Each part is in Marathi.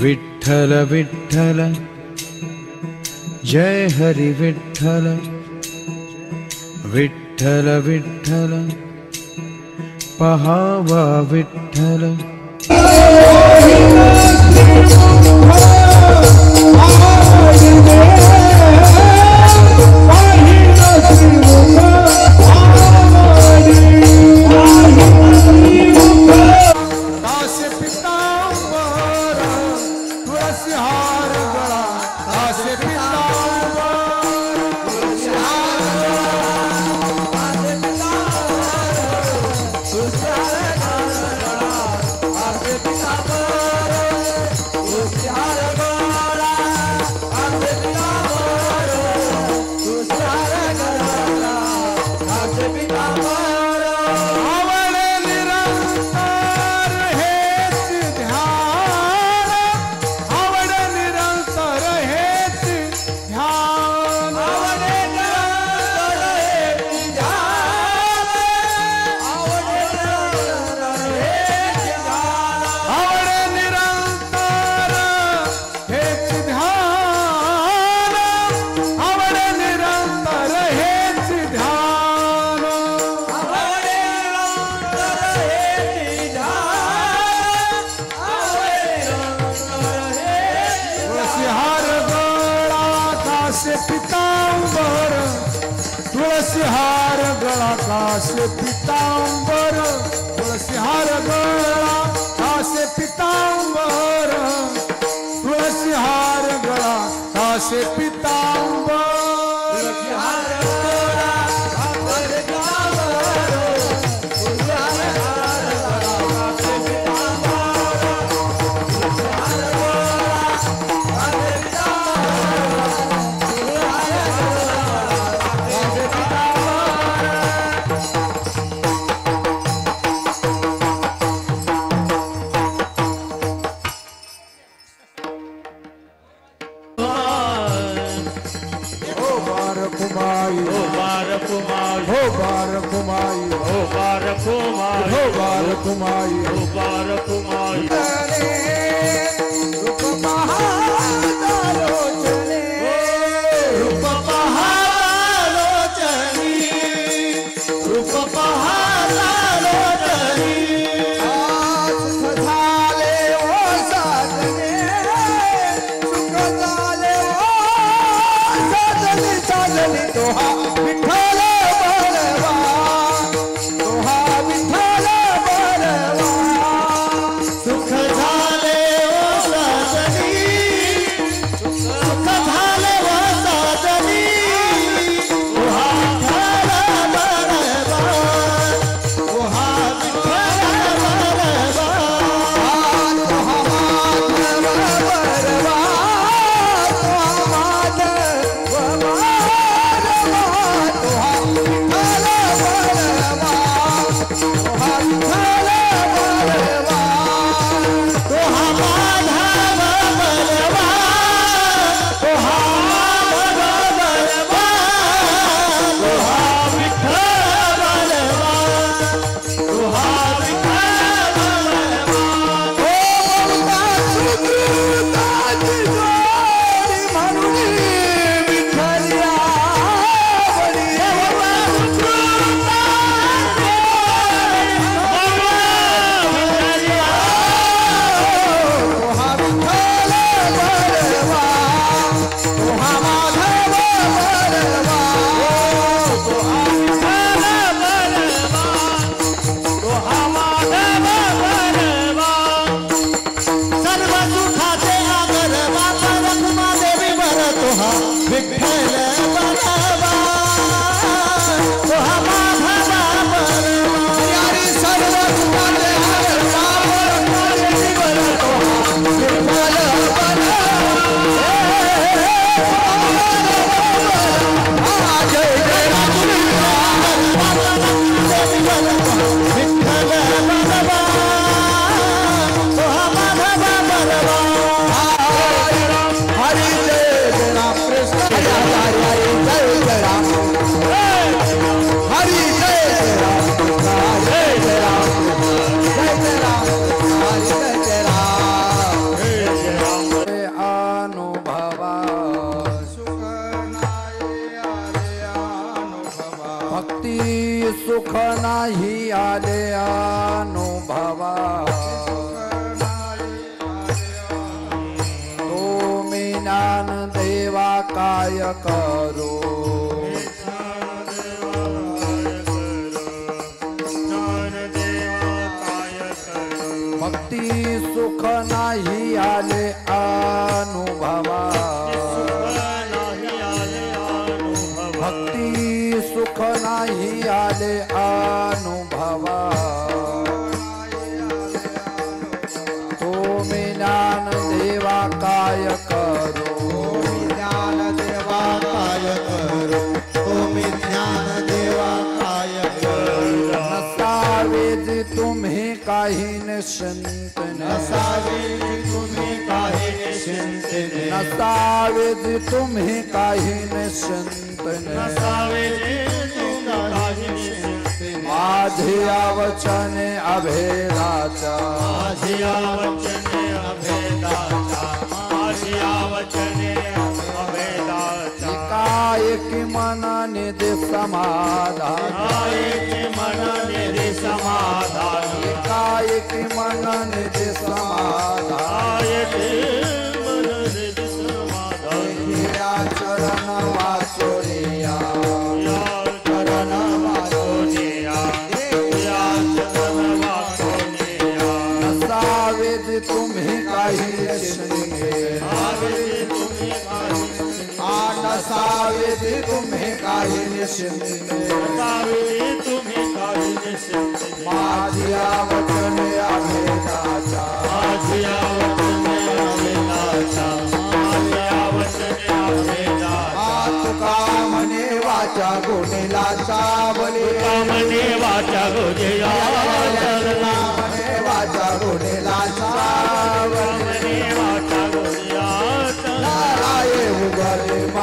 विठ्ठल विठ्ठल जय हरी विठ्ठल विठ्ठल विठ्ठल पहावा Vitthal Oh, Mubarak Humayun Mubarak Humayun Mubarak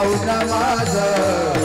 उगले मौन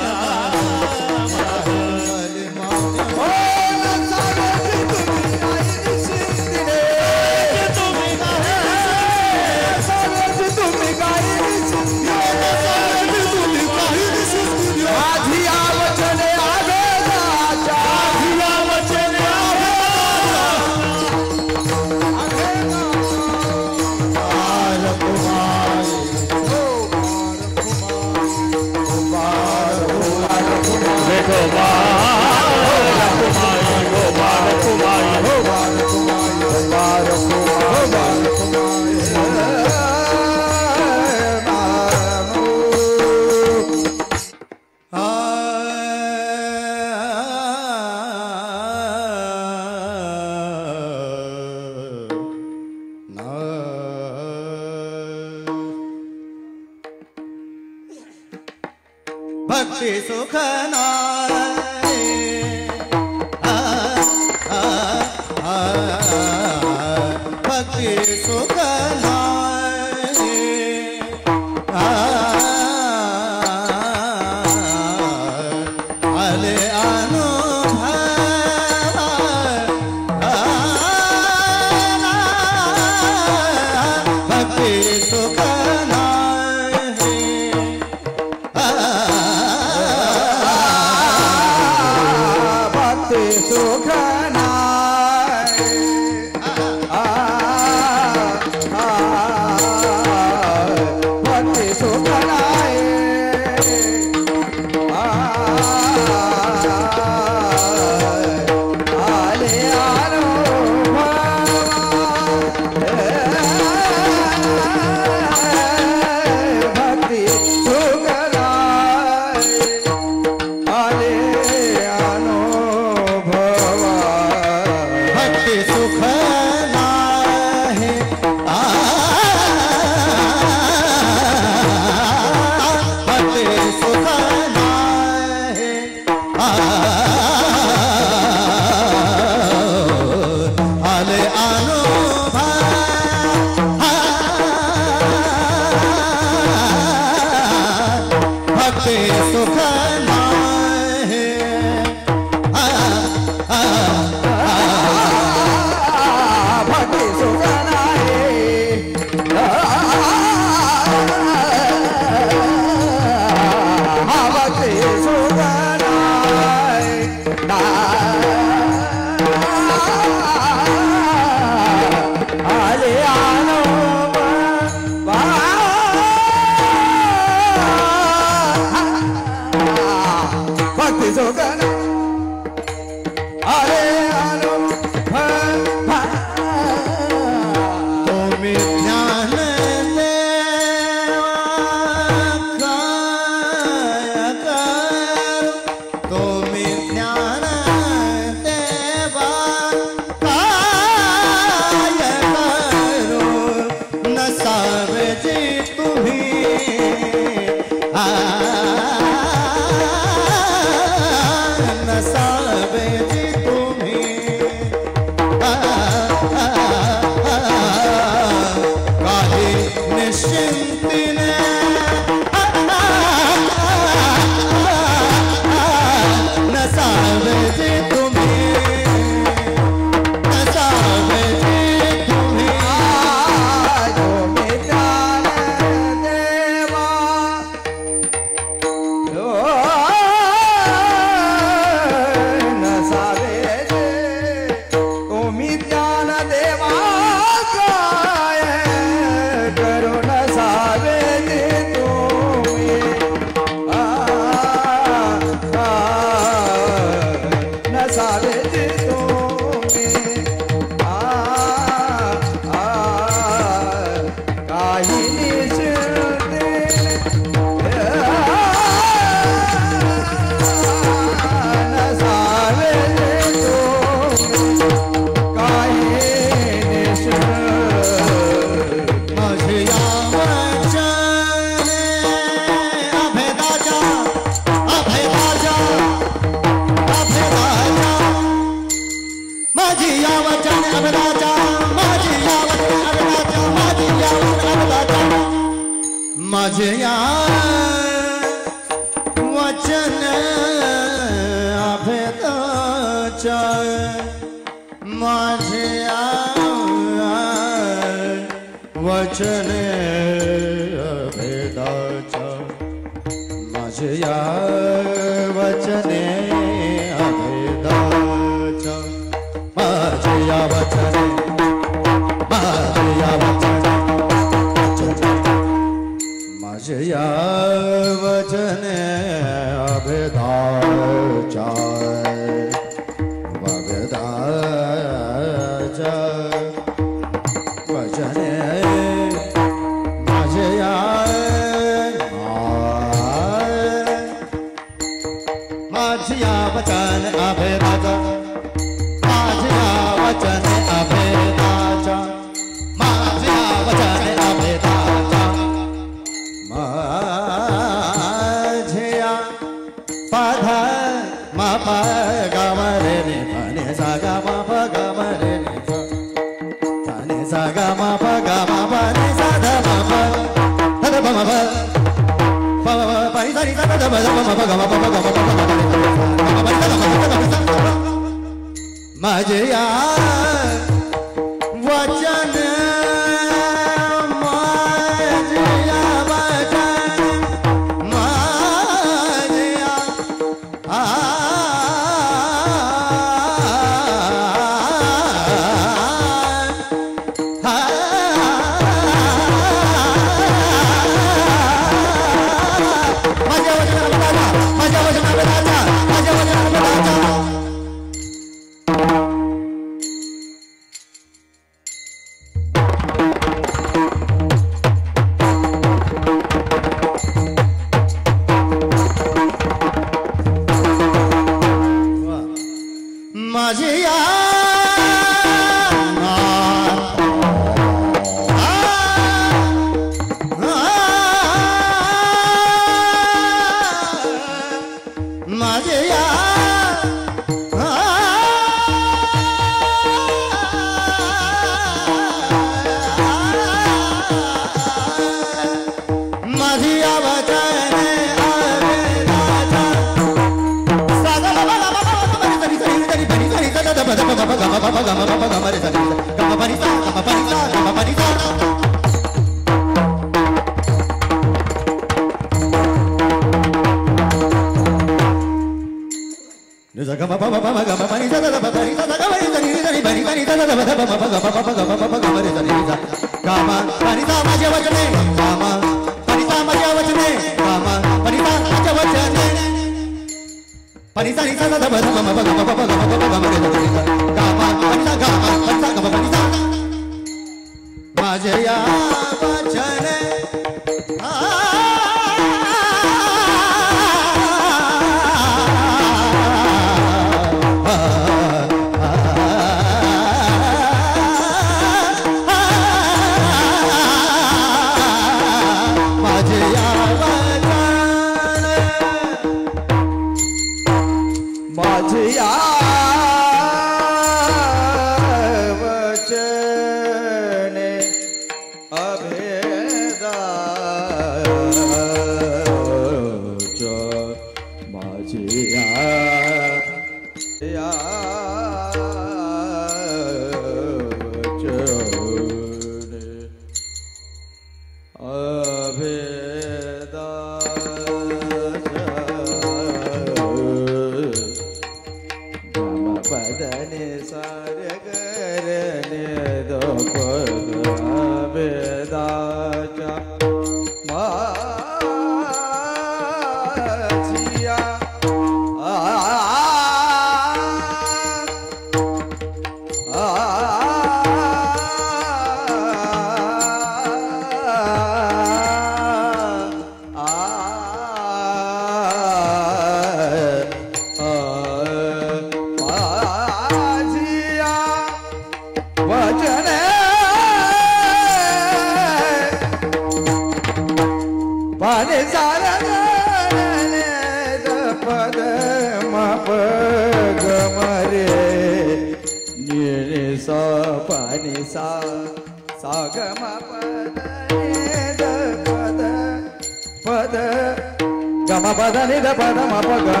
द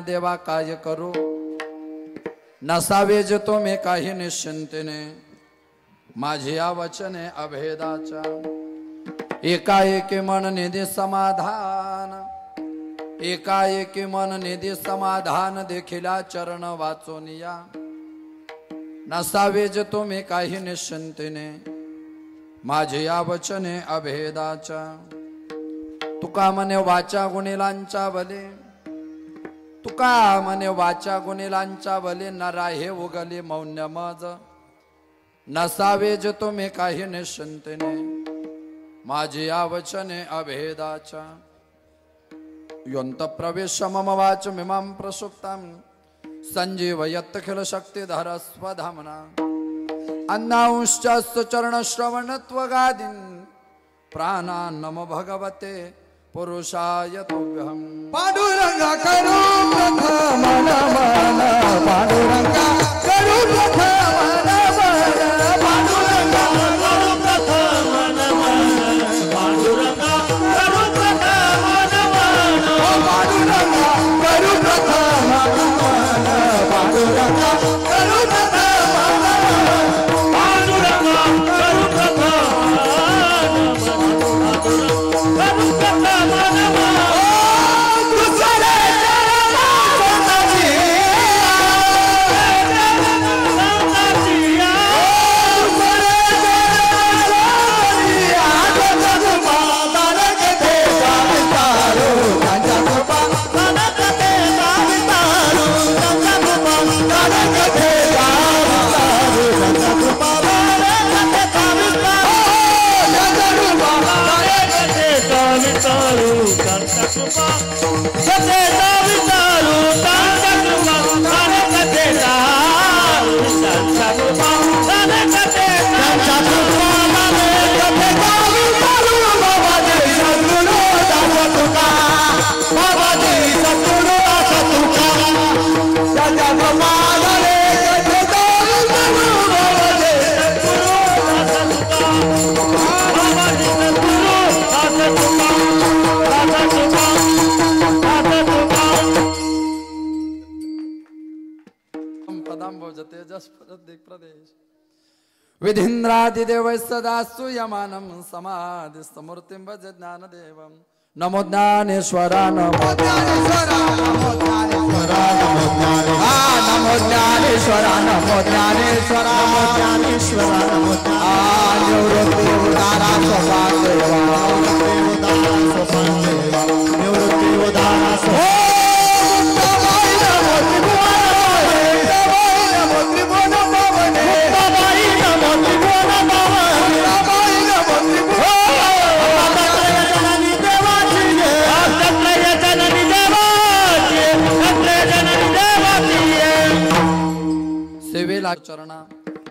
देवा काय करू? नसावे जे तोमे काही निश्चिंतीने. माझी या वचने अभेदाच्या एकाएकी मन निधी समाधान. एकाएकी मन निधी समाधान देखिला चरण वाचून या. नसावे जे तुम्ही काही निश्चिंतीने. माझे या वचने अभेदाच्या. तुका मने वाचा गुणिलांच्या बले. तुका म्हणे वाचा गुणिलांच्या बले नरा हे उगले मौन्य मज. नसावे जे तुम्ही काही निश्चिंतने. माझी आवचने वचने अभेदाच्या. योंत प्रवेश मम वाच मिमां प्रसुप्तां संजीवयत् खिल शक्तिधर स्वधामना. अन्नांश्च चरण श्रवणत्वगादीन् प्राणा नम भगवते. पुरुषाय तुभ्यहम्। पांडुरंगा करू प्रथम नमन पांडुरंगा करू प्रथम विधीन्द्रादिदेव सदा सूयमानं समाधिस्तमूर्तिं भज ज्ञानदेवं नमो ज्ञानेश्वरा नमो ज्ञानेश्वरा नमो ज्ञानेश्वरा। नमो ज्ञानेश्वरा नमो ज्ञानेश्वरा। नमो ज्ञानेश्वरा नमो निवृत्ती उदारा स्वभाव देवा। निवृत्ती उदारा स्वभाव देवा। निवृत्ती उदारा स्वभाव सेवेला चरणा।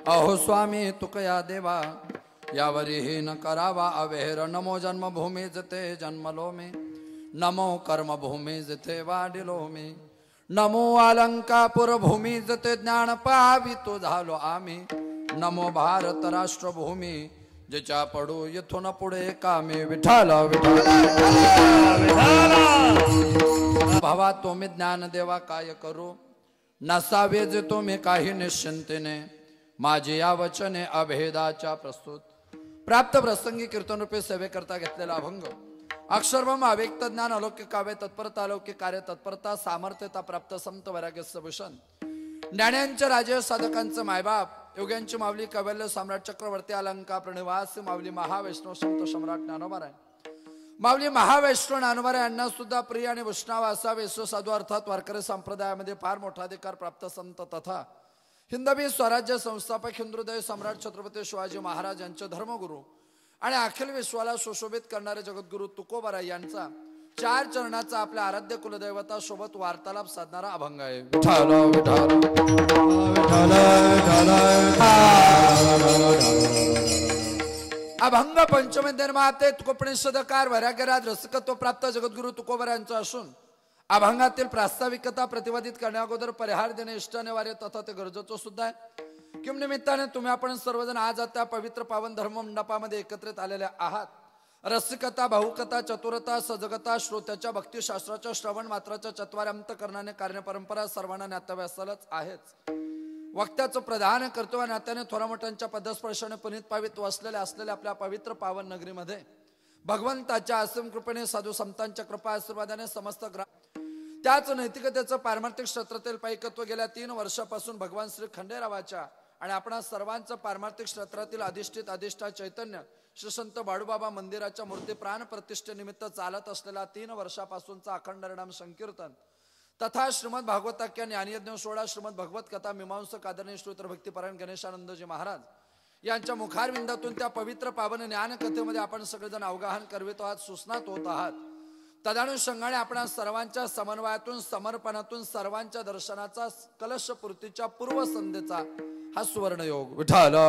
अहो स्वामी तुकया देवा यावरी न करावा अवेर नमो जन्मभूमी जते जन्मलो मे नमो कर्मभूमी जते वाडिलो मे नमो अलंकापुर भूमी जते ज्ञान पावितो झालो आम्ही। नमो भारत राष्ट्रभूमी जिच्या पडू येथून पुढे कामे। विठाल विठाल भावा तुम्ही ज्ञान देवा काय करू? नसावे जे तुम्ही काही निश्चिंतेने. माझे या वचने अभेदाच्या प्रस्तुत. प्राप्त प्रसंगी कीर्तन रूपे सेवेकरता घेतलेला अभंग. अक्षरभम अव्यक्त ज्ञान अलौकिक काव्य तत्परता अलौकिक कार्य तत्परता सामर्थ्यता प्राप्त संत वैराग्य भूषण. ज्ञान्यांच्या राजे साधकांचं मायबाप योग्यांची माऊली कवल्य सम्राट चक्रवर्ती अलंकार प्रणिवास माऊली महावैष्णव संत सम्राट ज्ञानोबारायण माऊली महावैष्णव अनुवार यांना सुद्धा प्रिय आणि वैष्णव असा वैष्णव साधू अर्थात वारकरी संप्रदायामध्ये फार मोठा अधिकार प्राप्त संत तथा हिंदवी स्वराज्य संस्थापक हिंदुदय सम्राट छत्रपती शिवाजी महाराज यांचे धर्मगुरू आणि अखिल विश्वाला सुशोभित करणारे जगद्गुरु तुकोबाराय यांचा चार चरणाचा आपल्या आराध्य कुलदैवता सोबत वार्तालाप साधणारा अभंग आहे. विठाल विठाल. अभंग पंचमी निर्माते तुकोपनिषदकार वैराग्यराज रसिकत्व प्राप्त जगद्गुरु तुकोबरांचा असून अभंगातील प्रास्ताविकता प्रतिपादित करण्याअगोदर परिहार देणे इष्टानिवार्य तथा ते गरजेचं सुद्धा आहे. किम निमित्ताने तुम्ही आपण सर्वजण आज त्या पवित्र पावन धर्म मंडपामध्ये एकत्रित आलेले आहात. रसिकता भाऊकता चतुरता सजगता श्रोत्याच्या भक्तिशास्त्राच्या श्रवण मात्राच्या चत्वार्यांत करणाने कार्यपरंपरा सर्वांना ज्ञातव्यासालाच आहेच. वक्त्याचं प्रधान कर्तव्य नात्याने थोरा मोठ्यांच्या पदस्पर्शाने पुनीत पावित वसलेल्या असलेल्या आपल्या पवित्र पावन नगरीमध्ये भगवंताच्या आश्रम कृपेने साधू संतांच्या कृपा आशीर्वादाने समस्त ग्रा त्याच नैतिकतेचं पारमार्थिक क्षेत्रातील पायकत्व गेल्या तीन वर्षापासून भगवान श्री खंडेरावाच्या आणि आपण सर्वांचं पारमार्थिक क्षेत्रातील अधिष्ठित अधिष्ठा चैतन्य श्री संत बाळूबाबा मंदिराच्या मूर्ती प्राण प्रतिष्ठेनिमित्त चालत असलेला तीन वर्षापासूनचा अखंड हरिनाम संकीर्तन तथा श्रीमद भागवताख्या ज्ञानयज्ञ सोळा श्रीमद भगवत कथा मीमांसक आदरणीय श्रोत्र भक्तीपरायण गणेशानंदजी महाराज यांच्या मुखारविंदातून त्या पवित्र पावन ज्ञान कथेमध्ये आपण सगळेजण अवगाहन करवितो आहात सूचनात होत आहात. तदानुषंगाने आपण सर्वांच्या समन्वयातून समर्पणातून सर्वांच्या दर्शनाचा कलशपूर्तीच्या पूर्व संध्येचा हा सुवर्ण योग विठाला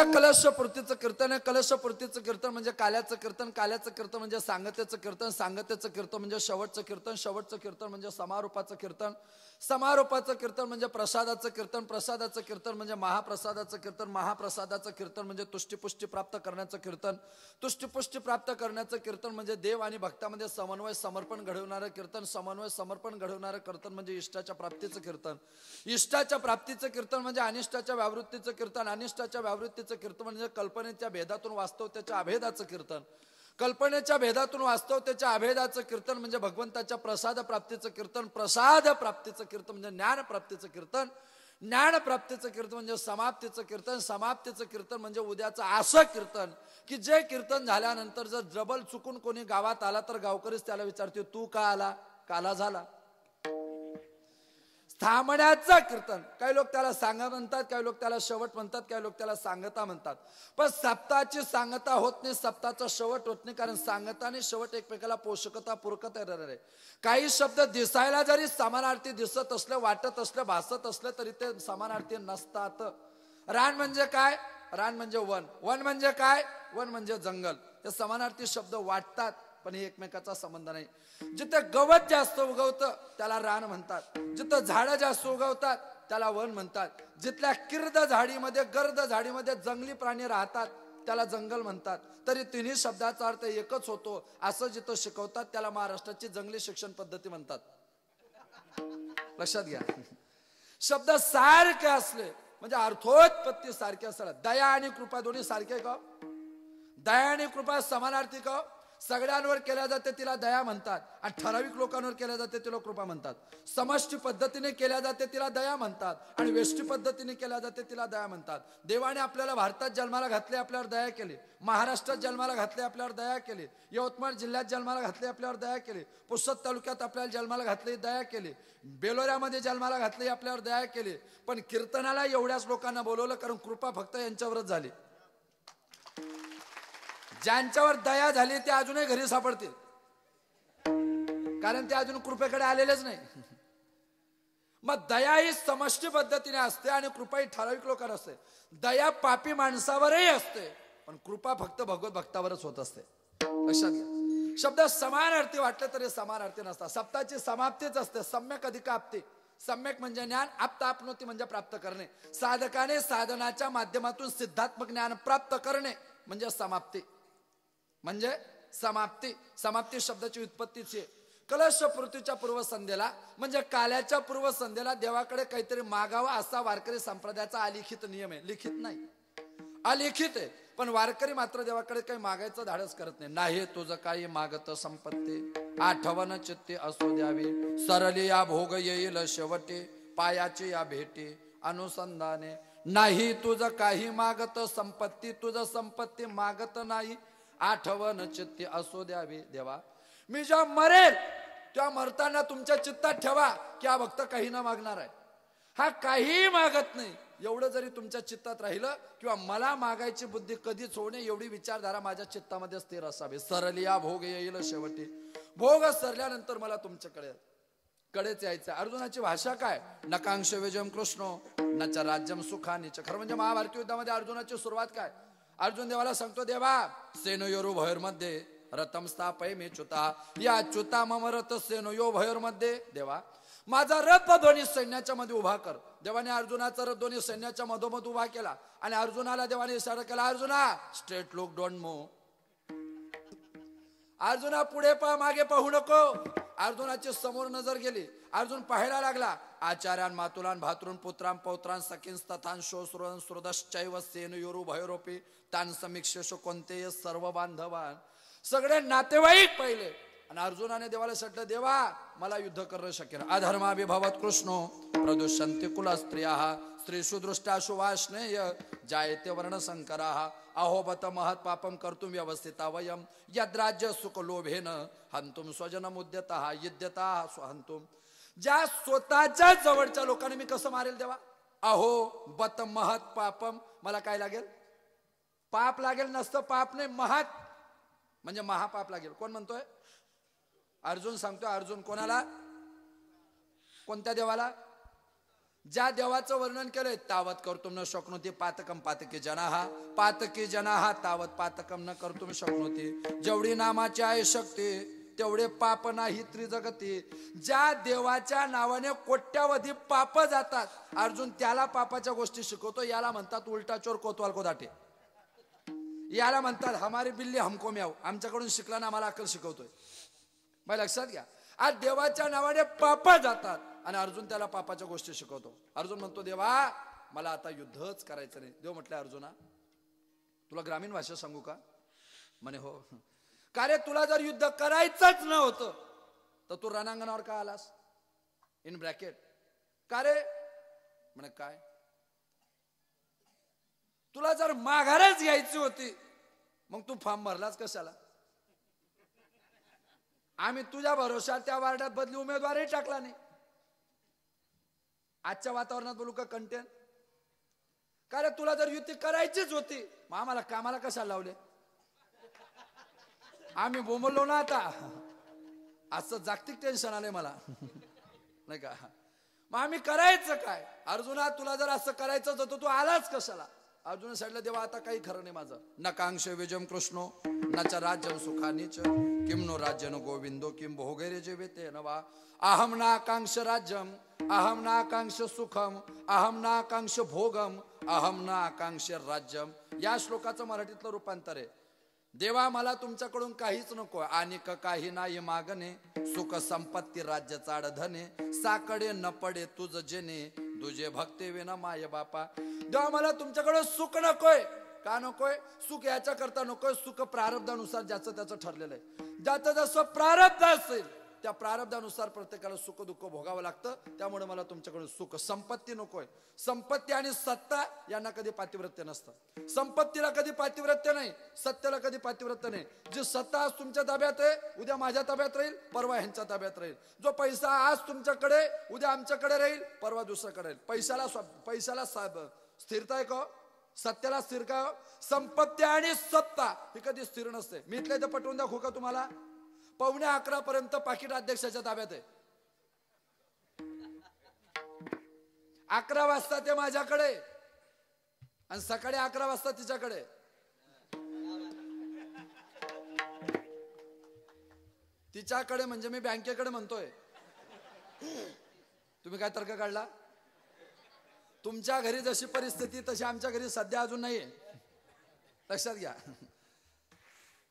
त्या कलश पूर्तीचं कीर्तन कलश पूर्तीचं कीर्तन म्हणजे काल्याचं कीर्तन काल्याचं कीर्तन म्हणजे सांगतेचं कीर्तन सांगतेचं कीर्तन म्हणजे शेवटचं कीर्तन शेवटचं कीर्तन म्हणजे समारोपाचं कीर्तन. समारोपाचं कीर्तन म्हणजे प्रसादाचं कीर्तन प्रसादाचं कीर्तन म्हणजे महाप्रसादाचं कीर्तन महाप्रसादाचं कीर्तन म्हणजे तुष्टीपुष्टी प्राप्त करण्याचं कीर्तन. तुष्टीपुष्टी प्राप्त करण्याचं कीर्तन म्हणजे देव आणि भक्तामध्ये समन्वय समर्पण घडवणारं कीर्तन समन्वय समर्पण घडवणारं कीर्तन म्हणजे इष्टाच्या प्राप्तीचं कीर्तन. इष्टाच्या प्राप्तीचं कीर्तन म्हणजे अनिष्टाच्या व्यावृत्तीचं कीर्तन अनिष्टाच्या व्यावृत्तीचं कीर्तन म्हणजे कल्पनेच्या भेदातून वास्तव त्याच्या अभेदाचं कीर्तन. कल्पनेच्या भेदातून वास्तवतेच्या अभेदाचं कीर्तन म्हणजे भगवंताच्या प्रसाद प्राप्तीचं कीर्तन प्रसाद प्राप्तीचं कीर्तन म्हणजे ज्ञान प्राप्तीचं कीर्तन. ज्ञान प्राप्तीचं कीर्तन म्हणजे समाप्तीचं कीर्तन समाप्तीचं कीर्तन म्हणजे उद्याचं असं कीर्तन की जे कीर्तन झाल्यानंतर जर जबल चुकून कोणी गावात आला तर गावकरीच त्याला विचारते तू का आला? काला झाला? थांबण्याचं कीर्तन. काही लोक त्याला सांगा म्हणतात काही लोक त्याला शेवट म्हणतात काही लोक त्याला सांगता म्हणतात. पण सप्ताची सांगता होत नाही सप्ताचा शेवट होत नाही कारण सांगता आणि शेवट एकमेकाला पोषकता पूरकता येणार आहे काही शब्द दिसायला जरी समानार्थी दिसत असले वाटत असले भासत असले तरी ते समानार्थी नसतात. रान म्हणजे काय? रान म्हणजे वन. वन म्हणजे काय? वन म्हणजे जंगल. हे समानार्थी शब्द वाटतात पण हे एकमेकाचा संबंध नाही. जिथे गवत जास्त उगवतं त्याला रान म्हणतात. जिथं झाडं जास्त उगवतात त्याला वन म्हणतात. जिथल्या किर्द झाडीमध्ये गर्द झाडीमध्ये जंगली प्राणी राहतात त्याला जंगल म्हणतात. तरी तिन्ही शब्दाचा अर्थ एकच होतो. असं जिथं शिकवतात त्याला महाराष्ट्राची जंगली शिक्षण पद्धती म्हणतात. लक्षात घ्या. शब्द सारखे असले म्हणजे अर्थोत्पत्ती सारखे असतात दया आणि कृपा दोन्ही सारखे का? दया आणि कृपा समानार्थी का? सगळ्यांवर केल्या जाते तिला दया म्हणतात. आणि ठराविक लोकांवर केल्या जाते तिला कृपा म्हणतात. समष्टी पद्धतीने केल्या जाते तिला दया म्हणतात. आणि वेष्टी पद्धतीने केल्या जाते तिला दया म्हणतात. देवाने आपल्याला भारतात जन्माला घातले आपल्यावर दया केली. महाराष्ट्रात जन्माला घातले आपल्यावर दया केली. यवतमाळ जिल्ह्यात जन्माला घातले आपल्यावर दया केली. पुसद तालुक्यात आपल्याला जन्माला घातले दया केली. बेलोऱ्यामध्ये जन्माला घातले आपल्यावर दया केली. पण कीर्तनाला एवढ्याच लोकांना बोलवलं कारण कृपा फक्त यांच्यावरच झाली. ज्यांच्यावर दया झाली ते अजूनही घरी सापडतील. कारण ते अजून कृपेकडे आलेलेच नाही. मग दया ही समष्टी पद्धतीने असते आणि कृपा ही ठराविक लोकांवर असते. दया पापी माणसावरही असते पण कृपा फक्त भगवत भक्तावरच होत असते. लक्षात घ्या. शब्द समान अर्थी वाटले तरी समान अर्थी नसतात. सप्ताची समाप्तीच असते सम्यक अधिक आपती सम्यक म्हणजे ज्ञान आप्त आपनोती म्हणजे प्राप्त करणे. साधकाने साधनाच्या माध्यमातून सिद्धात्मक ज्ञान प्राप्त करणे म्हणजे समाप्ती. म्हणजे समाप्ती समाप्ती शब्दाची उत्पत्तीची पृथ्वीच्या पूर्वसंध्येला म्हणजे काल्याच्या पूर्वसंध्येला देवाकडे काहीतरी मागावा असा वारकरी संप्रदायाचा अलिखित नियम आहे. लिखित नाही. अलिखित आहे. पण वारकरी मात्र देवाकडे काही मागायचं धाडस करत नाही. नाही तुझं काही मागत संपत्ती. आठवण चित्ते असू द्यावी. सरली या भोग येईल शेवटी. पायाची या भेटी अनुसंधाने. नाही तुझं काही मागत संपत्ती. तुझं संपत्ती मागत नाही. आठवण चित्ते असो द्यावी देवा. मी जेव्हा मरेल तेव्हा मरताना तुमच्या चित्तात ठेवा की हा भक्त काही ना मागणार आहे. हा काहीही मागत नाही. एवढं जरी तुमच्या चित्तात राहिलं किंवा मला मागायची बुद्धी कधीच होणे एवढी विचारधारा माझ्या चित्तामध्ये स्थिर असावी. सरलिया भोग येईल शेवटी. भोग सरल्यानंतर मला तुमच्याकडे कडेच यायचं अर्जुनाची भाषा काय? नकांक्ष विजयम कृष्ण नच राज्यम सुखानीच खरं म्हणजे महाभारती युद्धामध्ये अर्जुनाची सुरुवात काय? अर्जुन देवाला सांगतो देवा सेनयोरु भयरमध्ये रथम स्थापय मे चुता. या चुता मम रथ सेनयो भयरमध्ये देवा माझा रथ दोन्ही सैन्याच्या मध्ये उभा कर. देवाने अर्जुनाचा रथ दोन्ही सैन्याच्या मधोमध उभा केला आणि अर्जुनाला देवाने इशारा केला अर्जुना स्ट्रेट लुक डोंट मो अर्जुना पुढे पहा मागे पाहू नको. अर्जुनाची समोर नजर गेली. अर्जुन पाहायला लागला. आचार्यान मातुलान भातृन पुत्रान पौत्रान सखीन तथान शोश्रुन श्रुदश्चैव सेन योरु भैरोपी तान समीक्षेश कोणते सर्व बांधवान. सगळे नातेवाईक पहिले. आणि अर्जुनाने देवाला सटलं देवा मला युद्ध करणं शक्य नाही. कृष्णो प्रदुष्यंती कुल स्त्रिया स्त्रीषु दृष्टा शुभाष्णेय जायते वर्ण संकरा अहोबत महत् पापम कर्तुम व्यवस्थिता वयम यद्राज्य सुख लोभेन हंतुम स्वजन मुद्यता युद्यता हंतुम ज्या स्वतःच्या जवळच्या लोकांनी मी कसं मारेल देवा? अहो बत महत पापम. मला काय लागेल? पाप लागेल नसतं पाप नाही महात. म्हणजे महापाप लागेल. कोण म्हणतोय? अर्जुन सांगतोय अर्जुन कोणाला? कोणत्या देवाला? ज्या देवाचं वर्णन केलंय तावत कर्तुम न शक्नोती पातकम पातकी जनाहा पातकी जनाहा तावत पातकम न कर्तुम शक्नोती जेवढी नामाची आहे शक्ती. तेवढे पाप नाही त्रिजगती. ज्या देवाच्या नावाने कोट्यावधी पाप जातात अर्जुन त्याला पापाच्या गोष्टी शिकवतो याला म्हणतात उलटा चोर कोतवाल कोदाटे. याला म्हणतात हमारी बिल्ली हमको म्याव आमच्याकडून शिकला ना आम्हाला अक्कल शिकवतोय. मग लक्षात घ्या. आज देवाच्या नावाने पाप जातात आणि अर्जुन त्याला पापाच्या गोष्टी शिकवतो. अर्जुन म्हणतो देवा मला आता युद्धच करायचं नाही. देव म्हटलं अर्जुना तुला ग्रामीण भाषा सांगू का? म्हणे हो. का रे तुला जर युद्ध करायचंच नव्हतं तर तू रणांगणावर का आलास? इन ब्रॅकेट का रे? म्हणे काय? तुला जर माघारच घ्यायची होती मग तू फॉर्म भरलाच कशाला? आम्ही तुझ्या भरोशा त्या वार्डात बदली उमेदवारही टाकला नाही. आजच्या वातावरणात बोलू का कंटेन का रे तुला जर युती करायचीच होती मग आम्हाला कामाला कशाला लावले? आम्ही बोंबलो ना आता. असं जागतिक टेन्शन आलंय मला. नाही का? मग आम्ही करायचं काय? अर्जुना तुला जर असं करायचं होतं तू आलाच कशाला? अर्जुन साईडला देवा आता काही खरं नाही माझं. नकांक्ष विजम कृष्णो नच राज्य सुखानीच किम नो राज्य न गोविंदो किम भोगैरे जेवेते नवा अहम नाकांक्ष राज्यम अहम नाकांक्ष सुखम अहम नाकांक्ष भोगम अहम नाकांक्ष राज्यम या श्लोकाचं मराठीतलं रूपांतर आहे. देवा मला तुमच्याकडून काहीच नको. आणि काही नाही मागणे सुख संपत्ती राज्य चाड धने. साकडे न पडे तुझ जेने तुझे भक्ते विना माय बापा. देवा मला तुमच्याकडे सुख नकोय. का नकोय? सुख याच्या करता नकोय. सुख प्रारब्धानुसार ज्याचं त्याचं ठरलेलं आहे. ज्याचं जसं प्रारब्ध असेल त्या प्रारब्धानुसार प्रत्येकाला सुख दुःख भोगावं लागतं. त्यामुळे मला तुमच्याकडून सुख संपत्ती नकोय. संपत्ती आणि सत्ता यांना कधी पातिव्रत्य नसतं. संपत्तीला कधी पातिव्रत्य नाही सत्याला कधी पातिव्रत्य नाही. जी सत्ता आज तुमच्या ताब्यात आहे उद्या माझ्या ताब्यात राहील परवा ह्यांच्या ताब्यात राहील. जो पैसा आज तुमच्याकडे उद्या आमच्याकडे राहील परवा दुसऱ्याकडे राहील. पैशाला पैशाला स्थिरता आहे का हो? सत्याला स्थिर का हो? संपत्ती आणि सत्ता ही कधी स्थिर नसते. मी इथल्या इथं पटवून दाखवू का तुम्हाला? पावणे अकरा पर्यंत पाकिट अध्यक्षाच्या ताब्यात आहे. अकरा वाजता ते माझ्याकडे आणि सकाळी अकरा वाजता तिच्याकडे तिच्याकडे म्हणजे मी बँकेकडे म्हणतोय. तुम्ही काय तर्क काढला? तुमच्या घरी जशी परिस्थिती तशी आमच्या घरी सध्या अजून नाहीये. लक्षात घ्या.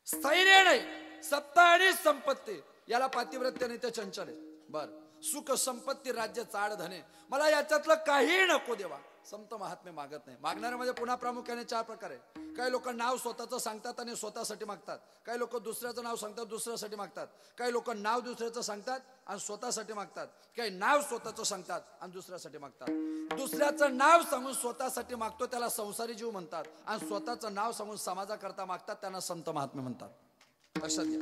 स्थैर्य नाही. सत्ता आणि संपत्ती याला पातिव्रत्य नेते ते चंचल आहे बर. सुख संपत्ती राज्य चाड धने. मला याच्यातलं काही नको देवा. संत महात्मे मागत नाही. मागणाऱ्यामध्ये पुन्हा प्रामुख्याने चार प्रकार आहे काही लोक नाव स्वतःचं सांगतात आणि स्वतःसाठी मागतात. काही लोक दुसऱ्याचं नाव सांगतात दुसऱ्यासाठी मागतात. काही लोक नाव दुसऱ्याचं सांगतात आणि स्वतःसाठी मागतात. काही नाव स्वतःचं सांगतात आणि दुसऱ्यासाठी मागतात. दुसऱ्याचं नाव सांगून स्वतःसाठी मागतो त्याला संसारी जीव म्हणतात. आणि स्वतःचं नाव सांगून समाजाकरता मागतात त्यांना संत महात्मे म्हणतात. लक्षात घ्या.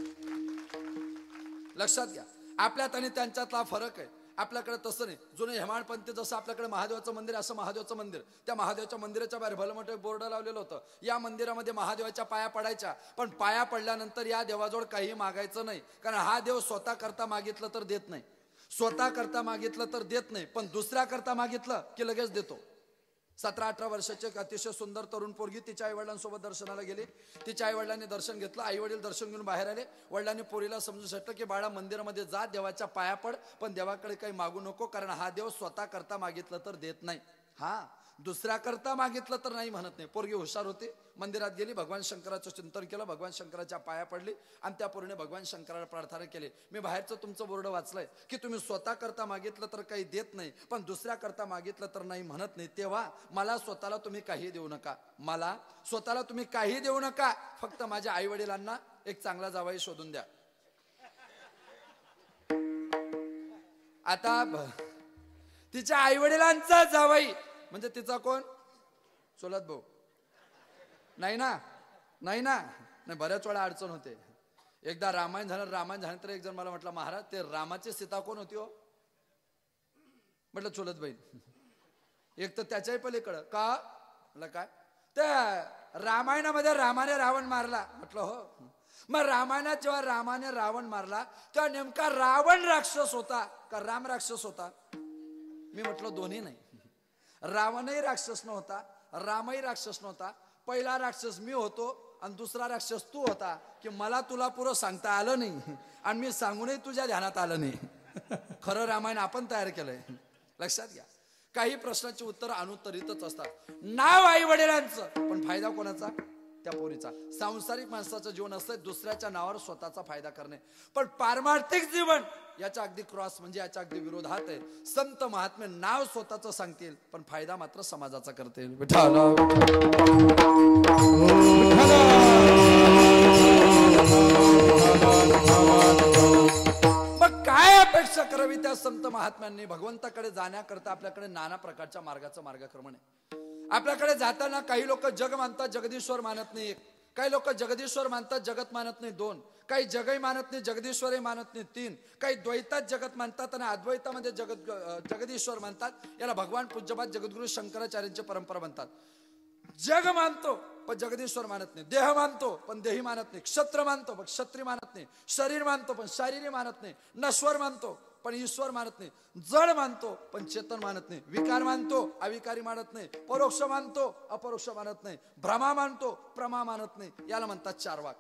लक्षात घ्या. आपल्यात आणि त्यांच्यातला फरक आहे. आपल्याकडे तसं नाही. जुने हेमाडपंथी जसं आपल्याकडे महादेवाचं मंदिर असं महादेवाचं मंदिर. त्या महादेवाच्या मंदिराच्या बाहेर भलं मोठं बोर्ड लावलेलं होतं. या मंदिरामध्ये महादेवाच्या पाया पडायच्या. पण पाया पडल्यानंतर या देवाजवळ काही मागायचं नाही. कारण हा देव स्वतः करता मागितलं तर देत नाही. स्वतः करता मागितलं तर देत नाही. पण दुसऱ्या करता मागितलं की लगेच देतो. सतरा अठरा वर्षाची एक अतिशय सुंदर तरुण पोरगी तिच्या आईवडिलांसोबत दर्शनाला गेली. तिच्या आईवडिलांनी दर्शन घेतलं. आई वडील दर्शन घेऊन बाहेर आले. वडिलांनी पोरीला समजू शकतं की बाळा मंदिरामध्ये जा. देवाच्या पाया पड पण देवाकडे काही मागू नको कारण हा देव स्वतः करता मागितलं तर देत नाही. हा? दुसऱ्या करता मागितलं तर नाही म्हणत नाही. पोरगी हुशार होती मंदिरात गेली भगवान शंकराचं चिंतन केलं भगवान शंकराच्या पाया पडली आणि त्या पोरीने भगवान शंकराला प्रार्थना केली. मी बाहेरचं तुमचं बोर्ड वाचलंय की तुम्ही स्वतः करता मागितलं तर काही देत नाही पण दुसऱ्या करता मागितलं तर नाही म्हणत नाही. तेव्हा मला स्वतःला तुम्ही काही देऊ नका. मला स्वतःला तुम्ही काही देऊ नका. फक्त माझ्या आई वडिलांना एक चांगला जावाई शोधून द्या. आता तिच्या आई वडिलांचा जावाई म्हणजे तिचा कोण? चुलत भाऊ. नाही ना? नाही ना? नाही बऱ्याच वेळा अडचण होते. एकदा रामायण झालं रामायण झाल्यानंतर एक जण मला म्हटलं महाराज ते रामाची सीता कोण होती हो? म्हटलं चुलत बहीण. एक तर त्याच्याही पलीकडं. का? म्हटलं काय? ते रामायणामध्ये रामाने रावण मारला. म्हटलं हो. मग रामायणात जेव्हा रामाने रावण मारला तेव्हा नेमका रावण राक्षस होता का राम राक्षस होता? मी म्हटलं दोन्ही नाही. रावणही राक्षस नव्हता रामही राक्षस नव्हता. पहिला राक्षस मी होतो आणि दुसरा राक्षस तू होता की मला तुला पुरं सांगता आलं नाही. आणि मी सांगूनही तुझ्या ध्यानात आलं नाही. खरं रामायण आपण तयार केलंय. लक्षात घ्या. काही प्रश्नाची उत्तर अनुत्तरितच असतात. नाव आई वडिलांचं पण फायदा कोणाचा? त्या पोरीचा सांसारिक माणसाचं जीवन असतं दुसऱ्याच्या नावावर स्वतःचा फायदा करणे. पण पारमार्थिक जीवन याच्या अगदी क्रॉस म्हणजे याच्या अगदी विरोधात आहे. संत महात्मे नाव स्वतःचं सांगतील पण फायदा मात्र समाजाचा करतील. विठ्ठल. अपेक्षा करावी त्या संत महात्म्यांनी भगवंताकडे जाण्याकरता आपल्याकडे नाना प्रकारच्या मार्गाचं मार्गक्रमण आहे. आपल्याकडे जाताना काही लोक जग मानतात जगदीश्वर मानत नाही एक. काही लोक जगदीश्वर मानतात जगत मानत नाही दोन. काही जगही मानत नाही जगदीश्वरही मानत नाही तीन. काही द्वैतात जगत मानतात आणि अद्वैतामध्ये जगत जगदीश्वर मानतात. याला भगवान पूज्यपात जगद्गुरु शंकराचार्यांची परंपरा म्हणतात. जग मानतो पण जगदीश्वर मानत नाही. देह मानतो पण देही मानत नाही. क्षत्र मानतो पण क्षत्री मानत नाही. शरीर मानतो पण शारीरी मानत नाही. नश्वर मानतो पण ईश्वर मानत नाही. जड मानतो पण चेतन मानत नाही. विकार मानतो अविकारी मानत नाही. परोक्ष मानतो अपरोक्ष मानत नाही. भ्रमा मानतो प्रमा मानत नाही. याला म्हणतात चार वाक.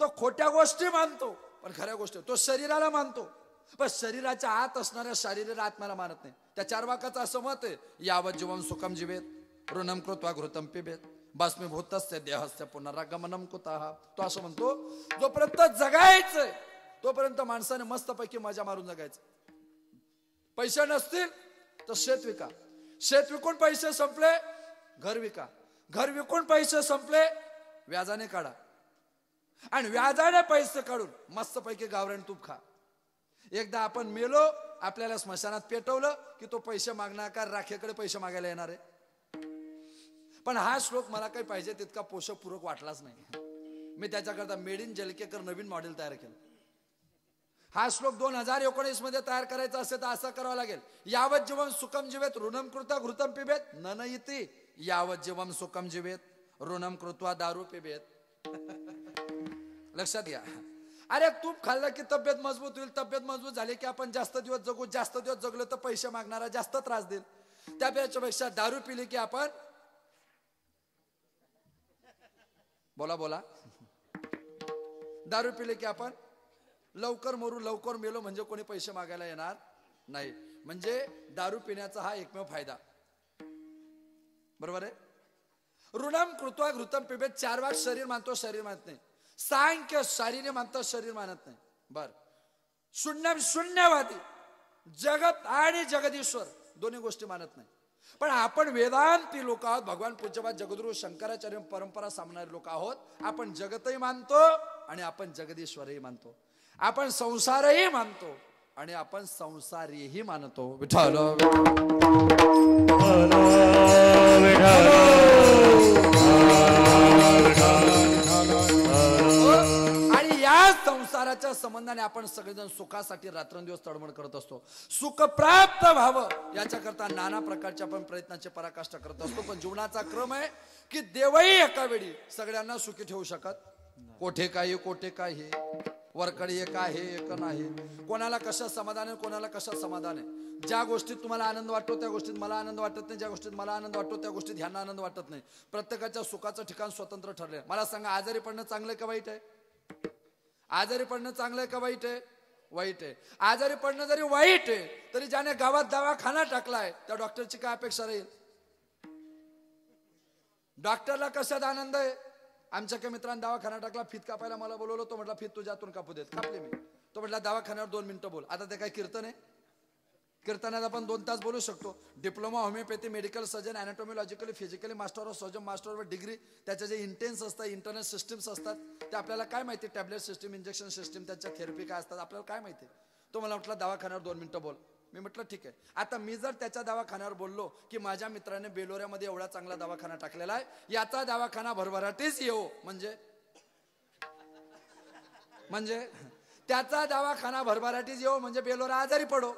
तो खोट्या गोष्टी मानतो पण खऱ्या गोष्टी. तो शरीराला मानतो पण शरीराच्या आत असणाऱ्या शारीरिक आत्म्याला मानत नाही. त्या चार वाकाचं असं मत आहे. यावत जीवन सुखम जीवेत ऋणम कृत्वा घृतम पिबेत. बाष्मीभूतस्य देहस्य पुनरागमनम कुतः. तो असं म्हणतो जोपर्यंत जगायचंय तोपर्यंत माणसाने मस्तपैकी मजा मारून जगायचं. पैसे नसतील तर शेत विका. शेत विकून पैसे संपले घर विका. घर विकून पैसे संपले व्याजाने काढा. आणि व्याजाने पैसे काढून मस्तपैकी गावरान तूप खा. एकदा आपण मेलो आपल्याला स्मशानात पेटवलं की तो पैसे मागणार राखेकडे पैसे मागायला येणार आहे. पण हा श्लोक मला काही पाहिजे तितका पोषकपूरक वाटलाच नाही. मी त्याच्याकरता मेड इन जलकेकर नवीन मॉडेल तयार केलं. हा श्लोक दोन हजार एकोणीसमध्ये तयार करायचा असेल तर असं करावं लागेल. यावत जीवन सुखम जीवेत ऋणम कृत घृतम पिबेत न इति यावत जीवन सुखम जीवेत ऋणम कृत्वा दारू पिबेत. लक्षात घ्या. अरे तूप खाल्लं की तब्येत मजबूत होईल तब्येत मजबूत झाली की आपण जास्त दिवस जगू जास्त दिवस जगलो तर पैसे मागणारा जास्त त्रास देईल. त्यापेक्षा दारू पिली की आपण बोला बोला. दारू पिले की आपण लवकर मरू लवकर मेलो म्हणजे कोणी पैसे मागायला येणार नाही. म्हणजे दारू पिण्याचा हा एकमेव फायदा. बरोबर आहे? ऋणम कृत्वा घृतम पिबेत चार वाट शरीर मानतो शरीर मानत नाही. सांख्य शारीर मानतो शरीर मानत नाही. बर. शून्य शून्यवादी. जगत आणि जगदीश्वर दोन्ही गोष्टी मानत नाही. पण आपण वेदांती लोक आहोत भगवान पूज्यपाद जगद्गुरु शंकराचार्य परंपरा सामणारे लोक आहोत. आपण जगतही मानतो आणि आपण जगदीश्वरही मानतो. आपण संसारही मानतो. आणि आपण संसारीही मानतो. विठ्ठल. आणि या संसाराच्या संबंधाने आपण सगळेजण सुखासाठी रात्रंदिवस तडमड करत असतो. सुख प्राप्त व्हावं याच्याकरता नाना प्रकारच्या आपण प्रयत्नाचे पराकाष्ठा करत असतो. पण जीवनाचा क्रम आहे की देवही एका वेळी सगळ्यांना सुखी ठेवू शकत. कोठे काही कोठे काही. वरकडे एक आहे एक नाही. कोणाला कशात समाधान आहे कोणाला कशात समाधान आहे? ज्या गोष्टीत तुम्हाला आनंद वाटतो त्या गोष्टीत मला आनंद वाटत नाही. ज्या गोष्टीत मला आनंद वाटतो त्या गोष्टीत ह्यांना आनंद वाटत नाही. प्रत्येकाच्या सुखाचं ठिकाण स्वतंत्र ठरले मला सांगा आजारी पडणं चांगलं का वाईट आहे? आजारी पडणं चांगलं का वाईट आहे? वाईट आहे. आजारी पडणं जरी वाईट आहे तरी ज्याने गावात दवाखाना टाकलाय त्या डॉक्टरची काय अपेक्षा राहील? डॉक्टरला कशात आनंद आहे? आमच्या काही मित्रांनी दवाखाना टाकला फीत कापायला मला बोलवलं तो म्हटला फीत तुझ्यातून कापू देत. कापले मी. तो म्हटला दवाखान्यावर दोन मिनिटं बोल. आता ते काय कीर्तन आहे? कीर्तनात आपण दोन तास बोलू शकतो. Diploma homeopathy medical surgeon अॅनाटॉमिलॉजिकली physically master of surgeon master of degree त्याचे जे इंटेन्स असतात इंटरनेट सिस्टीम्स असतात ते आपल्याला काय माहिती? टॅबलेट सिस्टम इंजेक्शन सिस्टम त्यांच्या थेरपी काय असतात? आपल्याला काय माहिती? तो मला म्हटला दवाखान्यावर दोन मिनिटं बोल. मी म्हटलं ठीक आहे. आता मी जर त्याच्या दवाखान्यावर बोललो की माझ्या मित्राने बेलोऱ्यामध्ये एवढा चांगला दवाखाना टाकलेला आहे याचा दवाखाना भरभराटीच येऊ म्हणजे? म्हणजे? त्याचा दवाखाना भरभराटीच येऊ म्हणजे बेलोरा आजारी पडो.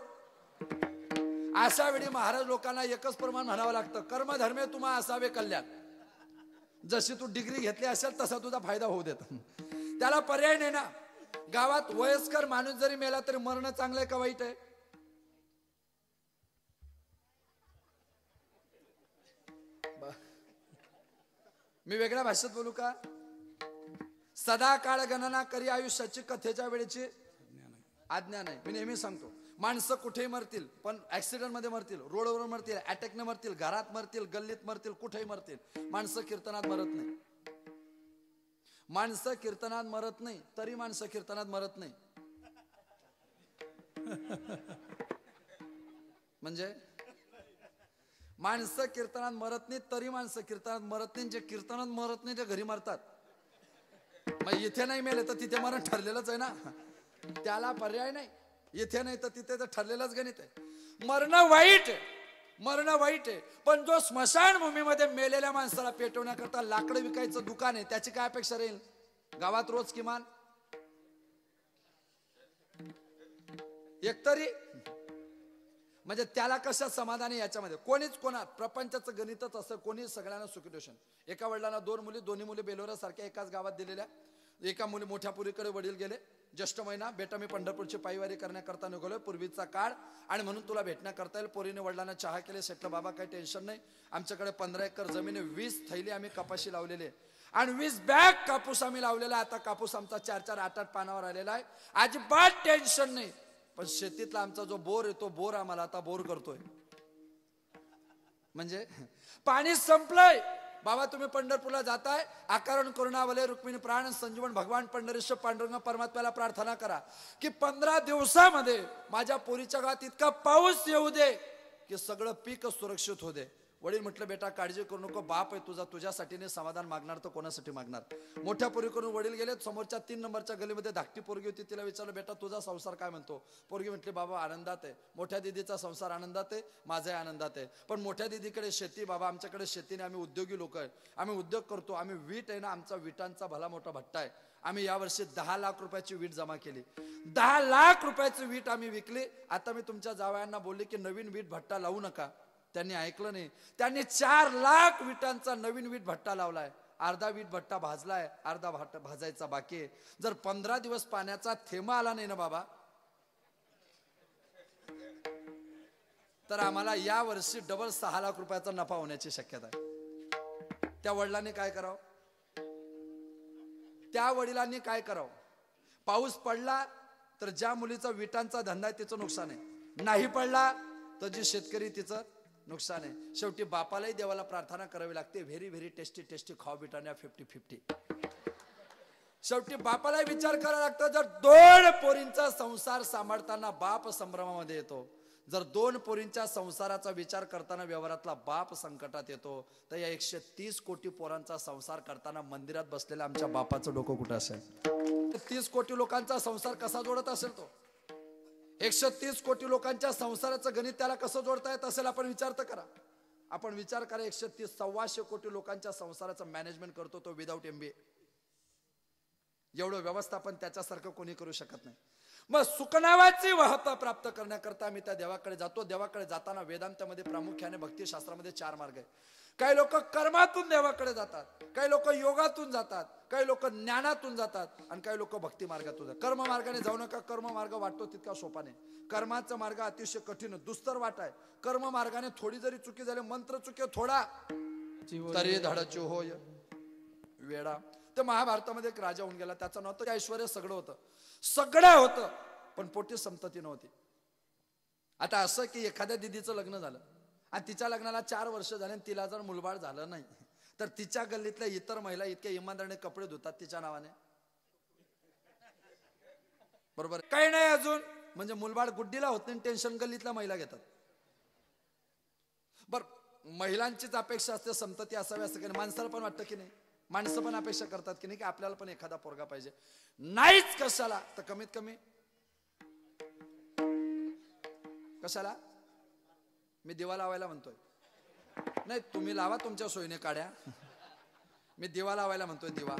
अशा वेळी महाराज लोकांना एकच प्रमाण म्हणावं लागतं कर्मधर्मे तुम्हा असावे कल्याण. जशी तू डिग्री घेतली असेल तसा तुझा फायदा होऊ देत. त्याला पर्याय नाही ना. गावात वयस्कर माणूस जरी मेला तरी मरणं चांगलं आहे का वाईट आहे? मी वेगळ्या भाषेत बोलू का? सदा काळ गणना करी आयुष्याची कथेच्या वेळेची आज्ञा नाही. मी नेहमी सांगतो माणसं कुठेही मरतील पण ऍक्सिडेंटमध्ये मरतील रोडवर मरतील अटॅकने मरतील घरात मरतील गल्लीत मरतील कुठेही मरतील माणसं कीर्तनात मरत नाही. माणसं कीर्तनात मरत नाही तरी माणसं कीर्तनात मरत नाही. म्हणजे? माणसं कीर्तनात मरत नाहीत तरी माणसं कीर्तनात मरत नाही जे कीर्तनात मरत नाही ते घरी मरतात. मग इथे नाही मेले तर तिथे मरण ठरलेलंच आहे ना? त्याला पर्याय नाही. इथे नाही तर तिथे तर ठरलेलंच गणित आहे. मरणं वाईट मरण मरणं वाईट आहे. पण जो स्मशानभूमीमध्ये मेलेल्या माणसाला पेटवण्याकरता लाकडं विकायचं दुकान आहे त्याची काय अपेक्षा राहील? गावात रोज किमान? एकतरी? म्हणजे त्याला कशा समाधान याच्यामध्ये? कोणीच कोणा प्रपंचाचं गणितच असं कोणी सगळ्यांना सुखी ट्युशन एका वडिलांना दोन मुली दोन्ही मुली बेलोरा सारख्या एकाच गावात दिलेल्या. एका मुली मोठ्या पुरीकडे वडील गेले. ज्येष्ठ महिना बेटा मी पंढरपूरची पायवारी करण्याकरता निघालोय पूर्वीचा काळ. आणि म्हणून तुला भेटण्याकरता येईल. पोरीने वडिलांना चहा केले. सेटलं बाबा काही टेन्शन नाही. आमच्याकडे पंधरा एकर जमीन वीस थैली आम्ही कपाशी लावलेली आहे. आणि वीस बॅग कापूस आम्ही लावलेला आहे. आता कापूस आमचा चार चार आठ आठ पानावर आलेला आहे. अजिबात टेन्शन नाही. पण शेतीतला आमचा जो बोर आहे तो बोर आम्हाला आता बोर करतोय. म्हणजे पाणी संपलंय. बाबा तुम्ही पंढरपूरला जाताय आकारण करुणावले रुक्मिणी प्राण संजीवन भगवान पंढरीश्वर पांडुरंग परमात्म्याला प्रार्थना करा. की पंधरा दिवसामध्ये माझ्या पोरीच्या गावात इतका पाऊस येऊ दे की सगळं पीक सुरक्षित होऊ दे. वडील म्हटलं बेटा काळजी करू नको बाप आहे तुझा तुझ्यासाठी नाही समाधान मागणार तर कोणासाठी मागणार? मोठ्या पोरी करून वडील गेले समोरच्या तीन नंबरच्या गलीमध्ये धाकटी पोरगी होती तिला विचारलं बेटा तुझा संसार काय? म्हणतो. पोरगी म्हटली बाबा आनंदात आहे. मोठ्या दिदीचा संसार आनंदात आहे माझाही आनंदात आहे. पण मोठ्या दिदीकडे शेती बाबा आमच्याकडे शेतीने आम्ही उद्योगी लोक आहे. आम्ही उद्योग करतो आम्ही वीट आहे ना आमचा विटांचा भला मोठा भट्टा आहे. आम्ही यावर्षी दहा लाख रुपयाची वीट जमा केली. दहा लाख रुपयाची वीट आम्ही विकली. आता मी तुमच्या जावयांना बोलले की नवीन वीट भट्टा लावू नका. त्यांनी ऐकलं नाही. त्यांनी चार लाख विटांचा नवीन वीट भट्टा लावलाय. अर्धा वीट भट्टा भाजलाय अर्धा भाट भाजायचा बाकी आहे. जर पंधरा दिवस पाण्याचा थेंबा आला नाही ना बाबा? तर आम्हाला या वर्षी डबल सहा लाख रुपयाचा नफा होण्याची शक्यता आहे. त्या वडिलांनी काय करावं? त्या वडिलांनी काय करावं? पाऊस पडला तर ज्या मुलीचा विटांचा धंदा आहे तिचं नुकसान आहे. नाही पडला तर जी शेतकरी तिचं नुकसान आहे. शेवटी बापालाही देवाला प्रार्थना करावी लागते. व्हेरी व्हेरी टेस्टी टेस्टी खाव बिटाण्या फिफ्टी फिफ्टी शेवटी बापाला विचार करावा लागतो जर दोन पोरींचा संसार सांभाळताना बाप संभ्रमामध्ये येतो जर दोन पोरींच्या संसाराचा विचार करताना व्यवहारातला बाप संकटात येतो तर या एकशे तीस कोटी पोरांचा संसार करताना मंदिरात बसलेल्या आमच्या बापाचं डोकं कुठं असेल? तीस कोटी लोकांचा संसार कसा जोडत असेल तो? एकशे तीस कोटी लोकांच्या संसाराचं गणित त्याला कसं जोडता येत असेल आपण विचार तर करा. आपण विचार करा एकशे तीस सव्वाशे कोटी लोकांच्या संसाराचं मॅनेजमेंट करतो तो विदाऊट एमबीए एवढं व्यवस्थापन त्याच्यासारखं कोणी करू शकत नाही. मग सुखनावाची वाहता प्राप्त करण्याकरता मी त्या देवाकडे जातो. देवाकडे जाताना वेदांतामध्ये प्रामुख्याने भक्तिशास्त्रामध्ये चार मार्ग आहे काही लोक कर्मातून देवाकडे जातात काही लोक योगातून जातात काही लोक ज्ञानातून जातात आणि काही लोक भक्ती मार्गातून जातात. कर्म मार्गाने जाऊ नका कर्म मार्ग वाटतो तितका सोपाने कर्माचा मार्ग अतिशय कठीण दुस्तर वाट आहे. कर्म मार्गाने थोडी जरी चुकी झाली मंत्र चुके थोडा. तरी धडची होय. वेडा. तर महाभारतामध्ये एक राजा होऊन गेला त्याचं नव्हतं ऐश्वर सगळं होतं. सगळं होतं पण पोटी संतती नव्हती. आता असं की एखाद्या दिदीचं लग्न झालं. आणि तिच्या लग्नाला चार वर्ष झाले आणि तिला जर मुलबाळ झालं नाही तर तिच्या गल्लीतल्या इतर महिला इतक्या इमानदारीने कपडे धुतात तिच्या नावाने. बरोबर? काही नाही अजून. म्हणजे मुलबाळ गुड्डीला होत नाही टेन्शन गल्लीतल्या महिला घेतात. बर महिलांचीच अपेक्षा असते संतती असावी असं की नाही? माणसाला पण वाटतं की नाही? माणसं पण अपेक्षा करतात की नाही की आपल्याला पण एखादा पोरगा पाहिजे. नाहीच कशाला. तर कमीत कमी कशाला? मी दिवा लावायला म्हणतोय. नाही तुम्ही लावा तुमच्या सोयीने काढ्या मी दिवा लावायला म्हणतोय दिवा.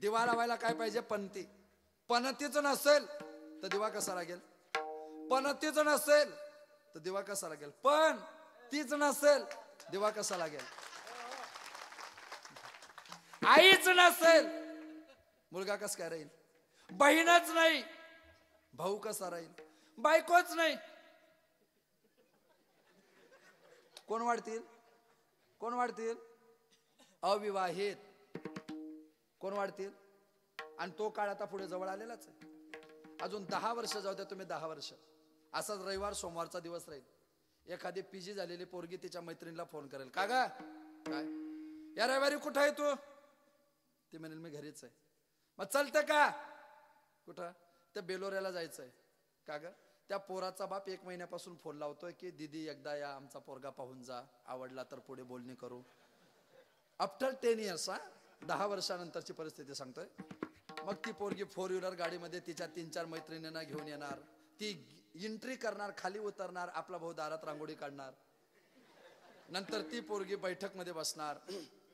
दिवा लावायला काय पाहिजे? पणती. पणतीच नसेल तर दिवा कसा लागेल? पणतीच नसेल तर दिवा कसा लागेल? पण तीच नसेल दिवा कसा लागेल? आईच नसेल मुलगा कस काय राहील? बहीणच नाही भाऊ कसा राहील? बायकोच नाही कोण वाढतील? कोण वाढतील? अविवाहित. कोण वाढतील? आणि तो काळ आता पुढे जवळ आलेलाच आहे. अजून दहा वर्ष जाऊ द्या तुम्ही दहा वर्ष. असाच रविवार सोमवारचा दिवस राहील. एखादी पीजी झालेली पोरगी तिच्या मैत्रिणीला फोन करेल. का गा? काय? या रविवारी कुठं आहे तू? ती म्हणेल मी घरीच आहे. मग चलतं का? कुठं? त्या बेलोऱ्याला जायचंय. का ग? त्या पोराचा बाप एक महिन्यापासून फोन लावतोय की दिदी एकदा या आमचा पोरगा पाहून जा. आवडला तर पुढे बोलणी करू. आफ्टर टेन इयर्स हा दहा वर्षानंतरची परिस्थिती सांगतोय. मग ती पोरगी फोर व्हीलर गाडीमध्ये तिच्या तीन चार मैत्रिणींना घेऊन येणार. ती एंट्री करणार खाली उतरणार आपला भाऊ दारात रांगोळी काढणार. नंतर ती पोरगी बैठकमध्ये बसणार.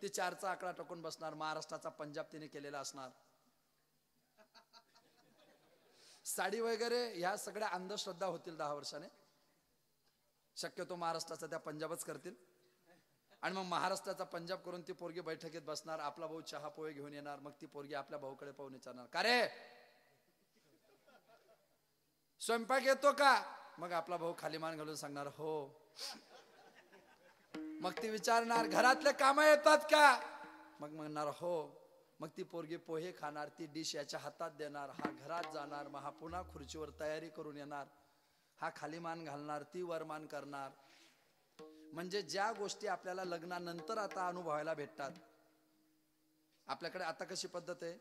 ती चारचा आकडा टाकून बसणार. महाराष्ट्राचा पंजाब तिने केलेला असणार. साडी वगैरे ह्या सगळ्या अंधश्रद्धा होतील दहा वर्षाने. शक्यतो महाराष्ट्राचा त्या पंजाबच करतील. आणि मग महाराष्ट्राचा पंजाब करून ती पोरगी बैठकीत बसणार आपला भाऊ चहा पोहे घेऊन येणार मग ती पोरगी आपल्या भाऊकडे पाहून विचारणार का रे? स्वयंपाक येतो का? मग आपला भाऊ खाली मान घालून सांगणार हो. मग ती विचारणार घरातले काम येतात का? मग म्हणणार हो. मग ती पोरगी पोहे खाणार ती डिश याच्या हातात देणार हा घरात जाणार मग हा पुन्हा खुर्चीवर तयारी करून येणार हा खाली मान घालणार ती वरमान करणार. म्हणजे ज्या गोष्टी आपल्याला लग्नानंतर आता अनुभवायला भेटतात आपल्याकडे आता कशी पद्धत आहे?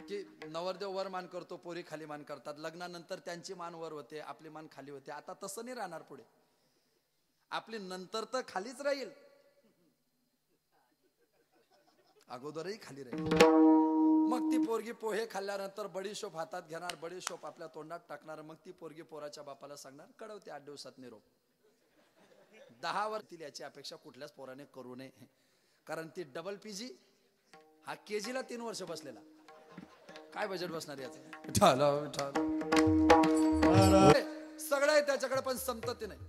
की नवरदेव वर मान करतो पोरी खाली मान करतात. लग्नानंतर त्यांची मान वर होते आपली मान खाली होते. आता तसं नाही राहणार पुढे. आपली नंतर तर खालीच राहील. अगोदरही खाली राहील. मग ती पोरगी पोहे खाल्ल्यानंतर बडीशोप हातात घेणार बडीशोप आपल्या तोंडात टाकणार मग ती पोरगी पोराच्या बापाला सांगणार कळवते आठ दिवसात निरोप. दहा वर तील याची अपेक्षा कुठल्याच पोराने करू नये. कारण ती डबल पीजी हा केजीला तीन वर्ष बसलेला. काय बजेट बसणार याचं? सगळं आहे त्याच्याकडे पण संतती नाही.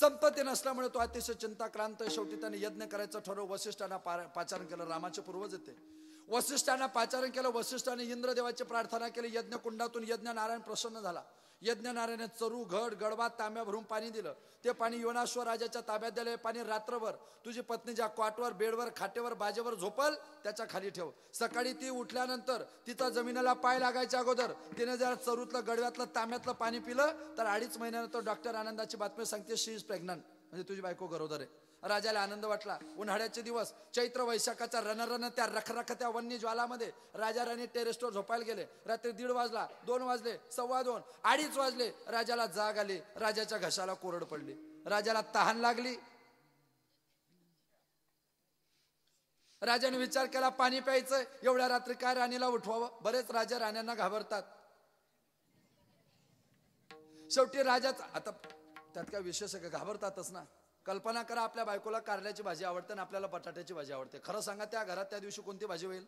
संतती नसल्यामुळे तो अतिशय चिंताक्रांत शेवटी त्याने यज्ञ करायचं ठरव वसिष्ठांना पाचारण केलं. रामाचे पूर्वज येते. वसिष्ठांना पाचारण केलं. वसिष्ठाने इंद्रदेवाची प्रार्थना केली. यज्ञ कुंडातून यज्ञ नारायण प्रसन्न झाला. यज्ञ नारायण चरू घड गडवा तांब्या भरून पाणी दिलं. ते पाणी योनाश्वर राजाच्या ताब्यात दिलं. पाणी रात्रभर तुझी पत्नी ज्या क्वाटवर बेडवर खाटेवर बाजेवर झोपल त्याच्याखाली ठेव. सकाळी ती उठल्यानंतर तिचा जमिनीला पाय लागायच्या अगोदर तिने जर चरूतलं गडव्यातलं तांब्यातलं पाणी पिलं तर अडीच महिन्यानंतर डॉक्टर आनंदाची बातमी सांगते शी इज प्रेग्नंट म्हणजे तुझी बायको गरोदर आहे. राजाला आनंद वाटला. उन्हाळ्याचे दिवस चैत्र वैशाखाच्या रणरण त्या रखरखत्या वन्य ज्वालामध्ये राजा राणी टेरेस्टवर झोपायला गेले. रात्री दीड वाजला दोन वाजले सव्वा दोन अडीच वाजले राजाला जाग आली. राजाच्या घशाला कोरड पडली. राजाला तहान लागली. राजाने विचार केला पाणी प्यायचं एवढ्या रात्री काय राणीला उठवावं? बरेच राजा राण्यांना घाबरतात. शेवटी राजाच आता त्यात काय विशेष घाबरतातच ना. कल्पना करा आपल्या बायकोला कारल्याची भाजी आवडते आणि आपल्याला बटाट्याची भाजी आवडते. खरं सांगा त्या घरात त्या दिवशी कोणती भाजी होईल?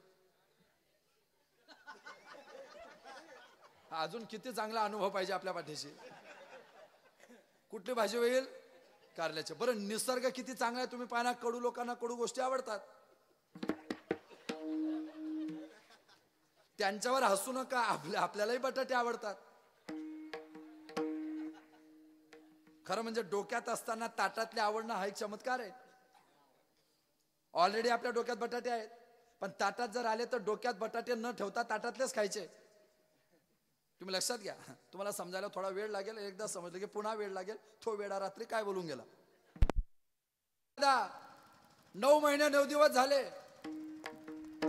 हा, अजून किती चांगला अनुभव पाहिजे आपल्या पाठीशी. कुठली भाजी होईल? कारल्याची. बरं निसर्ग किती चांगला आहे तुम्ही पाहना कडू लोकांना कडू गोष्टी आवडतात. त्यांच्यावर हसू नका आपल्या आपल्यालाही बटाटे आवडतात. खरं म्हणजे डोक्यात असताना ताटातले आवडणं हा एक चमत्कार आहे. ऑलरेडी आपल्या डोक्यात बटाटे आहेत. पण ताटात जर आले तर डोक्यात बटाटे न ठेवता ताटातलेच खायचे. तुम्ही लक्षात घ्या. तुम्हाला समजायला थोडा वेळ लागेल. एकदा समजलं की पुन्हा वेळ लागेल. तो वेळा रात्री काय बोलून गेला? दादा, नऊ महिने नऊ दिवस झाले.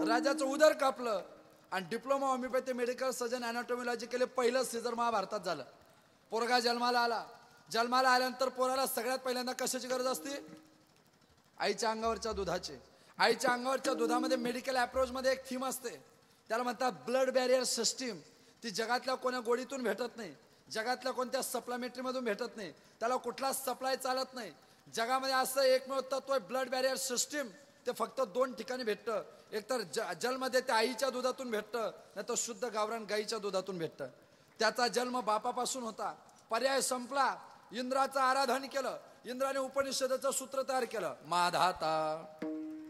राजाचं उदर कापलं आणि डिप्लोमा होमिओपॅथी मेडिकल सर्जन अॅनाटॉमिलॉजी केले पहिलं सीझर महाभारतात झालं. पोरगा जन्माला आला. जन्माला आल्यानंतर पोराला सगळ्यात पहिल्यांदा कशाची गरज असते? आईच्या अंगावरच्या दुधाची. आईच्या अंगावरच्या दुधामध्ये मेडिकल अप्रोचमध्ये एक थीम असते. त्याला म्हणतात ब्लड बॅरियर सिस्टीम ती जगातल्या कोण्या गोडीतून भेटत नाही. जगातल्या कोणत्या सप्लामेट्रीमधून भेटत नाही. त्याला कुठलाच सप्लाय चालत नाही. जगामध्ये असं एकमेव तत्व आहे ब्लड बॅरियर सिस्टीम ते फक्त दोन ठिकाणी भेटतं. एकतर ज जलमध्ये त्या आईच्या दुधातून भेटतं नाही तर शुद्ध गावरान गाईच्या दुधातून भेटतं. त्याचा जन्म बापापासून होता. पर्याय संपला. इंद्राचं आराधन केलं. इंद्राने उपनिषदाचं सूत्र तयार केलं. माधाता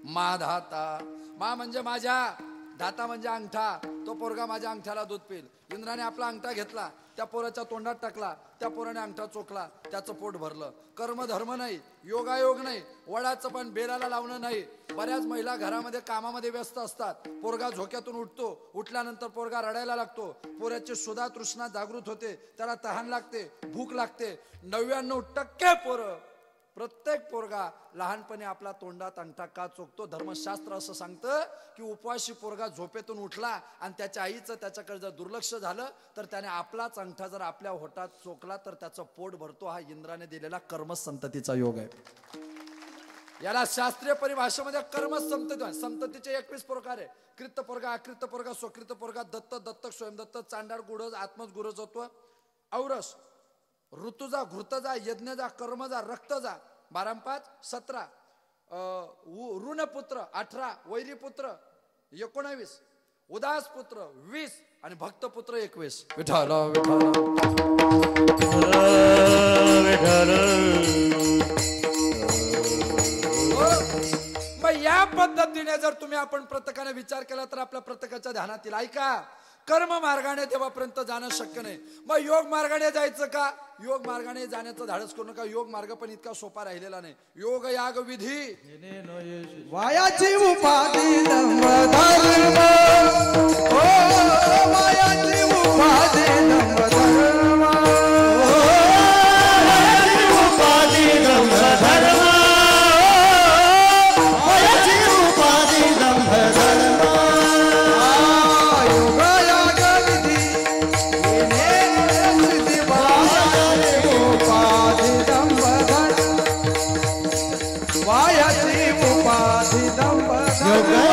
माधाता. मा म्हणजे माझ्या धाता म्हणजे अंगठा तो पोरगा माझ्या अंगठ्याला दूध पिल इंद्राने आपला अंगठा घेतला त्या पोराच्या तोंडात टाकला त्या पोराने अंगठा चोखला त्याचं पोट भरलं. कर्म धर्म नाही योगायोग नाही वडाचं पण बेराला लावणं नाही. बऱ्याच महिला घरामध्ये कामामध्ये व्यस्त असतात. पोरगा झोक्यातून उठतो उठल्यानंतर पोरगा रडायला लागतो. पोऱ्याची सुधा तृष्णा जागृत होते त्याला तहान लागते भूक लागते. नव्याण्णव टक्के पोरं प्रत्येक पोरगा लहानपणी आपला तोंडात अंगठा का चोखतो धर्मशास्त्र असं सांगतं की उपवाशी पोरगा झोपेतून उठला आणि त्याच्या आईचं त्याच्याकडे जर दुर्लक्ष झालं तर त्याने आपलाच अंगठा जर आपल्या होटात चोखला तर त्याचं पोट भरतो हा इंद्राने दिलेला कर्मसंततीचा योग आहे. याला शास्त्रीय परिभाषेमध्ये कर्म संतती संततीचे एकवीस प्रकार आहे कृत पोरगा अकृत पोरगा स्वकृत पोरगा दत्त दत्तक स्वयंदत्त चांडाळ गुढज आत्मज गुरजत्व औरस. ऋतुजा घृतजा यज्ञजा कर्मजा रक्तजा. बारा पाच सतरा ऋणपुत्र अठरा. वैरीपुत्र एकोणावीस. उदास पुत्र वीस. आणि भक्तपुत्र एकवीस. विठाल विठाल हो. मग या पद्धतीने जर तुम्ही आपण प्रत्येकाने विचार केला तर आपल्या प्रत्येकाच्या ध्यानात येईल ऐका. कर्म मार्गाने देवापर्यंत जाणं शक्य नाही. मग योग मार्गाने जायचं का? योग मार्गाने जाण्याचं धाडस करू नका. योग मार्ग पण इतका सोपा राहिलेला नाही. योग याग विधी. वायाची उपाधी धर्म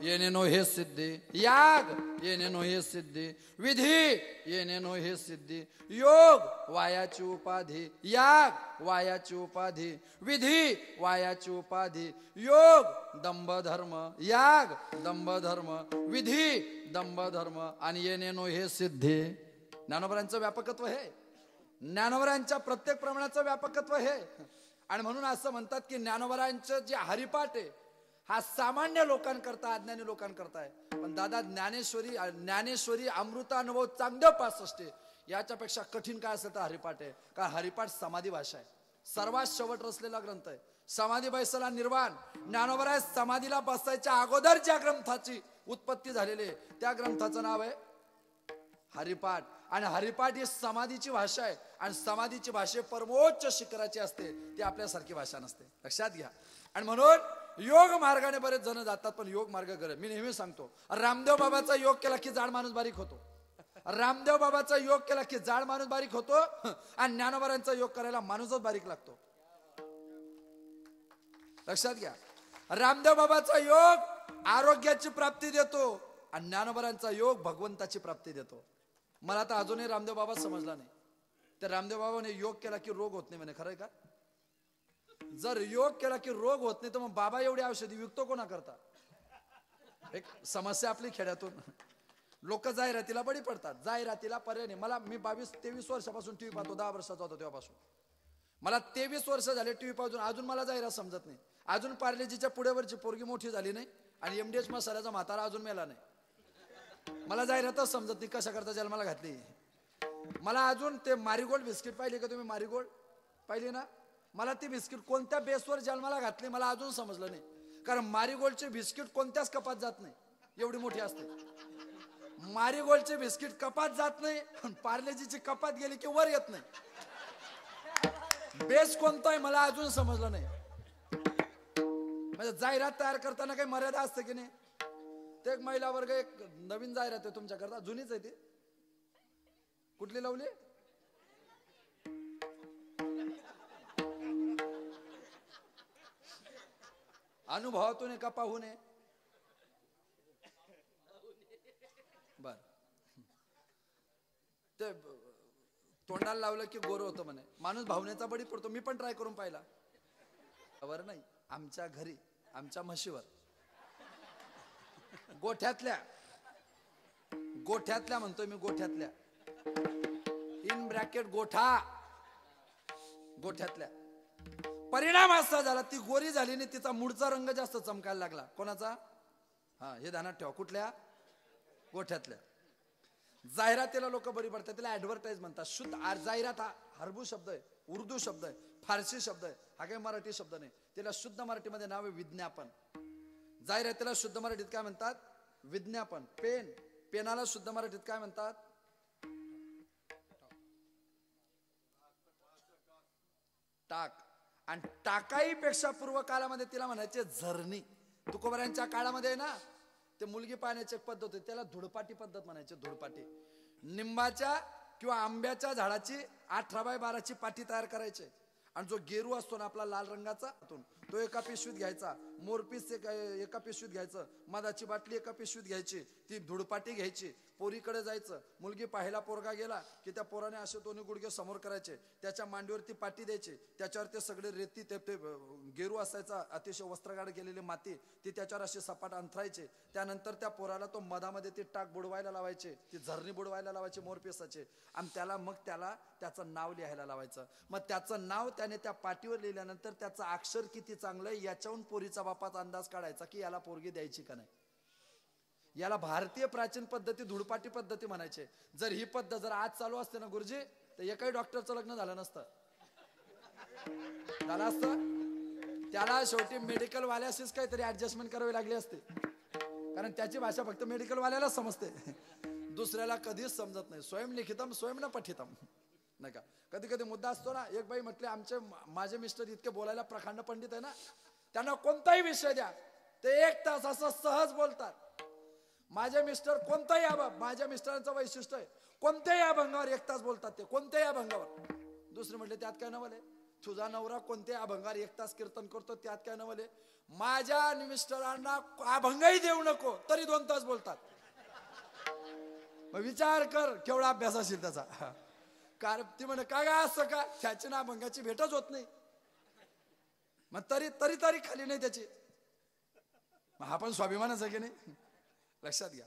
योग येणेनो हे सिद्धी याग येणेनो हे सिद्धी विधी येणेनो हे सिद्धी योग वायाची उपाधी याग वायाची उपाधी विधी वायाची उपाधी योग दंभ धर्म याग दंभ धर्म विधी दंभ धर्म आणि येणेनो हे सिद्धी ज्ञानोबरांचं व्यापकत्व हे ज्ञानोबरांच्या प्रत्येक प्रमाणाचं व्यापकत्व हे आणि म्हणून असं म्हणतात की ज्ञानोबरांचं जे हरिपाठ आहे हा सामान्य लोकांकरता अज्ञानी लोकांकरता आहे. पण दादा ज्ञानेश्वरी ज्ञानेश्वरी अमृतानुभव चांगलं पासष्ट याच्यापेक्षा कठीण काय असेल तर हरिपाठ आहे. कारण हरिपाठ समाधी भाषा आहे. सर्वात शेवट रचलेला ग्रंथ आहे. समाधी बैसला निर्वाण. ज्ञानोबराय समाधीला बसायच्या अगोदर ज्या ग्रंथाची उत्पत्ती झालेली आहे त्या ग्रंथाचं नाव आहे हरिपाठ. आणि हरिपाठ ही समाधीची भाषा आहे. आणि समाधीची भाषा परमोच्च शिखराची असते. ती आपल्यासारखी भाषा नसते. लक्षात घ्या. आणि म्हणून योग मार्गाने बरेच जण जातात पण योग मार्ग गरज. मी नेहमी सांगतो रामदेव बाबाचा योग केला की जाड माणूस बारीक होतो. रामदेव बाबाचा योग केला की जाड माणूस बारीक होतो आणि ज्ञानोबारांचा योग करायला माणूसच बारीक लागतो. लक्षात घ्या. रामदेव बाबाचा योग आरोग्याची प्राप्ती देतो आणि ज्ञानोबरांचा योग भगवंताची प्राप्ती देतो. मला आता अजूनही रामदेव बाबा समजला नाही. तर रामदेव बाबाने योग केला की रोग होत नाही म्हणे खरंय का? जर योग केला की रोग होत नाही तर मग बाबा एवढी औषधी विकतो कोणा करता? एक समस्या आपली खेड्यातून. लोक जाहिरातीला बळी पडतात. जाहिरातीला पर्याय नाही. मला मी बावीस तेवीस वर्षापासून टीव्ही पाहतो दहा वर्षाचा होतो तेव्हापासून. मला तेवीस वर्ष झाले टीव्ही पाहून अजून मला जाहिरात समजत नाही. अजून पार्लेजीच्या पुढेवरची पोरगी मोठी झाली नाही आणि एमडीएच मसाल्याचा म्हातारा अजून मेला नाही. मला जाहिरातच समजत नाही कशा करता जन्माला घातली. मला अजून ते मारीगोल्ड बिस्किट पाहिली का तुम्ही? मारीगोल्ड? पाहिली ना? मला ती बिस्किट कोणत्या बेसवर जन्माला घातली मला अजून समजलं नाही. कारण मारीगोल्डचे बिस्किट कोणत्याच कपात जात नाही. एवढी मोठी असते. मारीगोल्डचे बिस्किट कपात जात नाही पार्लेजीची कपात गेली की वर येत नाही. बेस कोणता आहे मला अजून समजलं नाही. म्हणजे जाहिरात तयार करताना काही मर्यादा असते की नाही? ते एक महिला वर्ग एक नवीन जाहिरात आहे तुमच्याकरता जुनीच आहे ती. कुठली लावली? अनुभवातून एका पाहू नये बर. ते तोंडाला लावलं की गोर होतं म्हणे. माणूस भावनेचा बळी पडतो. मी पण ट्राय करून पाहिला. वर नाही. आमच्या घरी आमच्या म्हशीवर. गोठ्यातल्या गोठ्यातल्या म्हणतोय मी गोठ्यातल्या. इन ब्रॅकेट गोठा. गोठ्यातल्या. परिणाम असा झाला ती गोरी झाली आणि तिचा मूळचा रंग जास्त चमकायला लागला. कोणाचा? हा हे ध्यानात ठेवा. कुठल्या? गोठ्यातल्या. जाहिरातीला लोक बरी पडतात त्याला ऍडव्हर्टाईज म्हणतात. शुद्ध जाहिरात हा हरबू शब्द आहे उर्दू शब्द आहे फारसी शब्द आहे हा काही मराठी शब्द नाही. त्याला शुद्ध मराठीमध्ये नाव आहे विज्ञापन. जाहिरातीला शुद्ध मराठीत काय म्हणतात? विज्ञापन. पेन. पेनाला शुद्ध मराठीत काय म्हणतात? टाक. आणि टाकाईपेक्षा पूर्व काळामध्ये तिला म्हणायचे झरणी तुकोबऱ्यांच्या काळामध्ये आहे ना ते मुलगी पाहण्याची एक पद्धत होती त्याला धुडपाटी पद्धत म्हणायची धुडपाटी. निंबाच्या किंवा आंब्याच्या झाडाची अठरा बाय बाराची पाटी तयार करायचे. आणि जो गेरू असतो ना आपला लाल रंगाचा तो एका पिशवीत घ्यायचा. मोरपीस एका एका पिशवीत घ्यायचं मधाची बाटली एका पिशवीत घ्यायची ती धुडपाटी घ्यायची पोरीकडे जायचं मुलगी पाहिला पोरगा गेला की त्या पोराने असे दोन्ही गुडघे समोर करायचे त्याच्या मांडीवरती पाटी द्यायची त्याच्यावर ते सगळे रेती ते गेरू असायचा अतिशय वस्त्रगाड केलेली माती ती त्याच्यावर अशी सपाट अंथरायचे त्यानंतर त्या पोराला तो मधामध्ये ती टाक बुडवायला लावायचे ती झरणी बुडवायला लावायचे मोरपिसाचे आणि त्याला मग त्याला त्याचं नाव लिहायला लावायचं. मग त्याचं नाव त्याने त्या पाटीवर लिहिल्यानंतर त्याचं अक्षर किती चांगलं आहे याच्याहून पोरीचा बापाचा अंदाज काढायचा की याला पोरगी द्यायची का नाही. याला भारतीय प्राचीन पद्धती धुडपाटी पद्धती म्हणायचे. जर ही पद्धत जर आज चालू असते ना गुरुजी तर एकही डॉक्टरचं लग्न झालं नसतं. झालं असतं? त्याला शेवटी मेडिकल वाल्याशीच काहीतरी ऍडजस्टमेंट करावी लागली असते. कारण त्याची भाषा फक्त मेडिकल वाल्यालाच समजते. दुसऱ्याला कधीच समजत नाही. स्वयंलिखितम स्वयं न पठितम. नाही का? कधी कधी मुद्दा असतो ना एक बाई म्हटले आमचे माझे मिस्टर इतके बोलायला प्रखांड पंडित आहे ना त्यांना कोणताही विषय द्या. ते एक तास असं सहज बोलतात. माझे मिस्टर कोणताही अभंग माझ्या मिस्टरांचं वैशिष्ट्य आहे. कोणत्याही अभंगावर एक तास बोलतात ते कोणत्याही अभंगावर. दुसरे म्हटले त्यात काय नवले तुझा नवरा कोणत्याही अभंगावर एक तास कीर्तन करतो त्यात काय नवले माझ्या मिस्टरांना अभंगही देऊ नको तरी दोन तास बोलतात. मग विचार कर केवढा अभ्यास असेल त्याचा. कारण ती म्हणे का काय असं का? त्याची ना अभंगाची भेटच होत नाही. मग तरी तरी तरी खाली नाही त्याची. मग हा पण स्वाभिमानच आहे की नाही? लक्षात घ्या.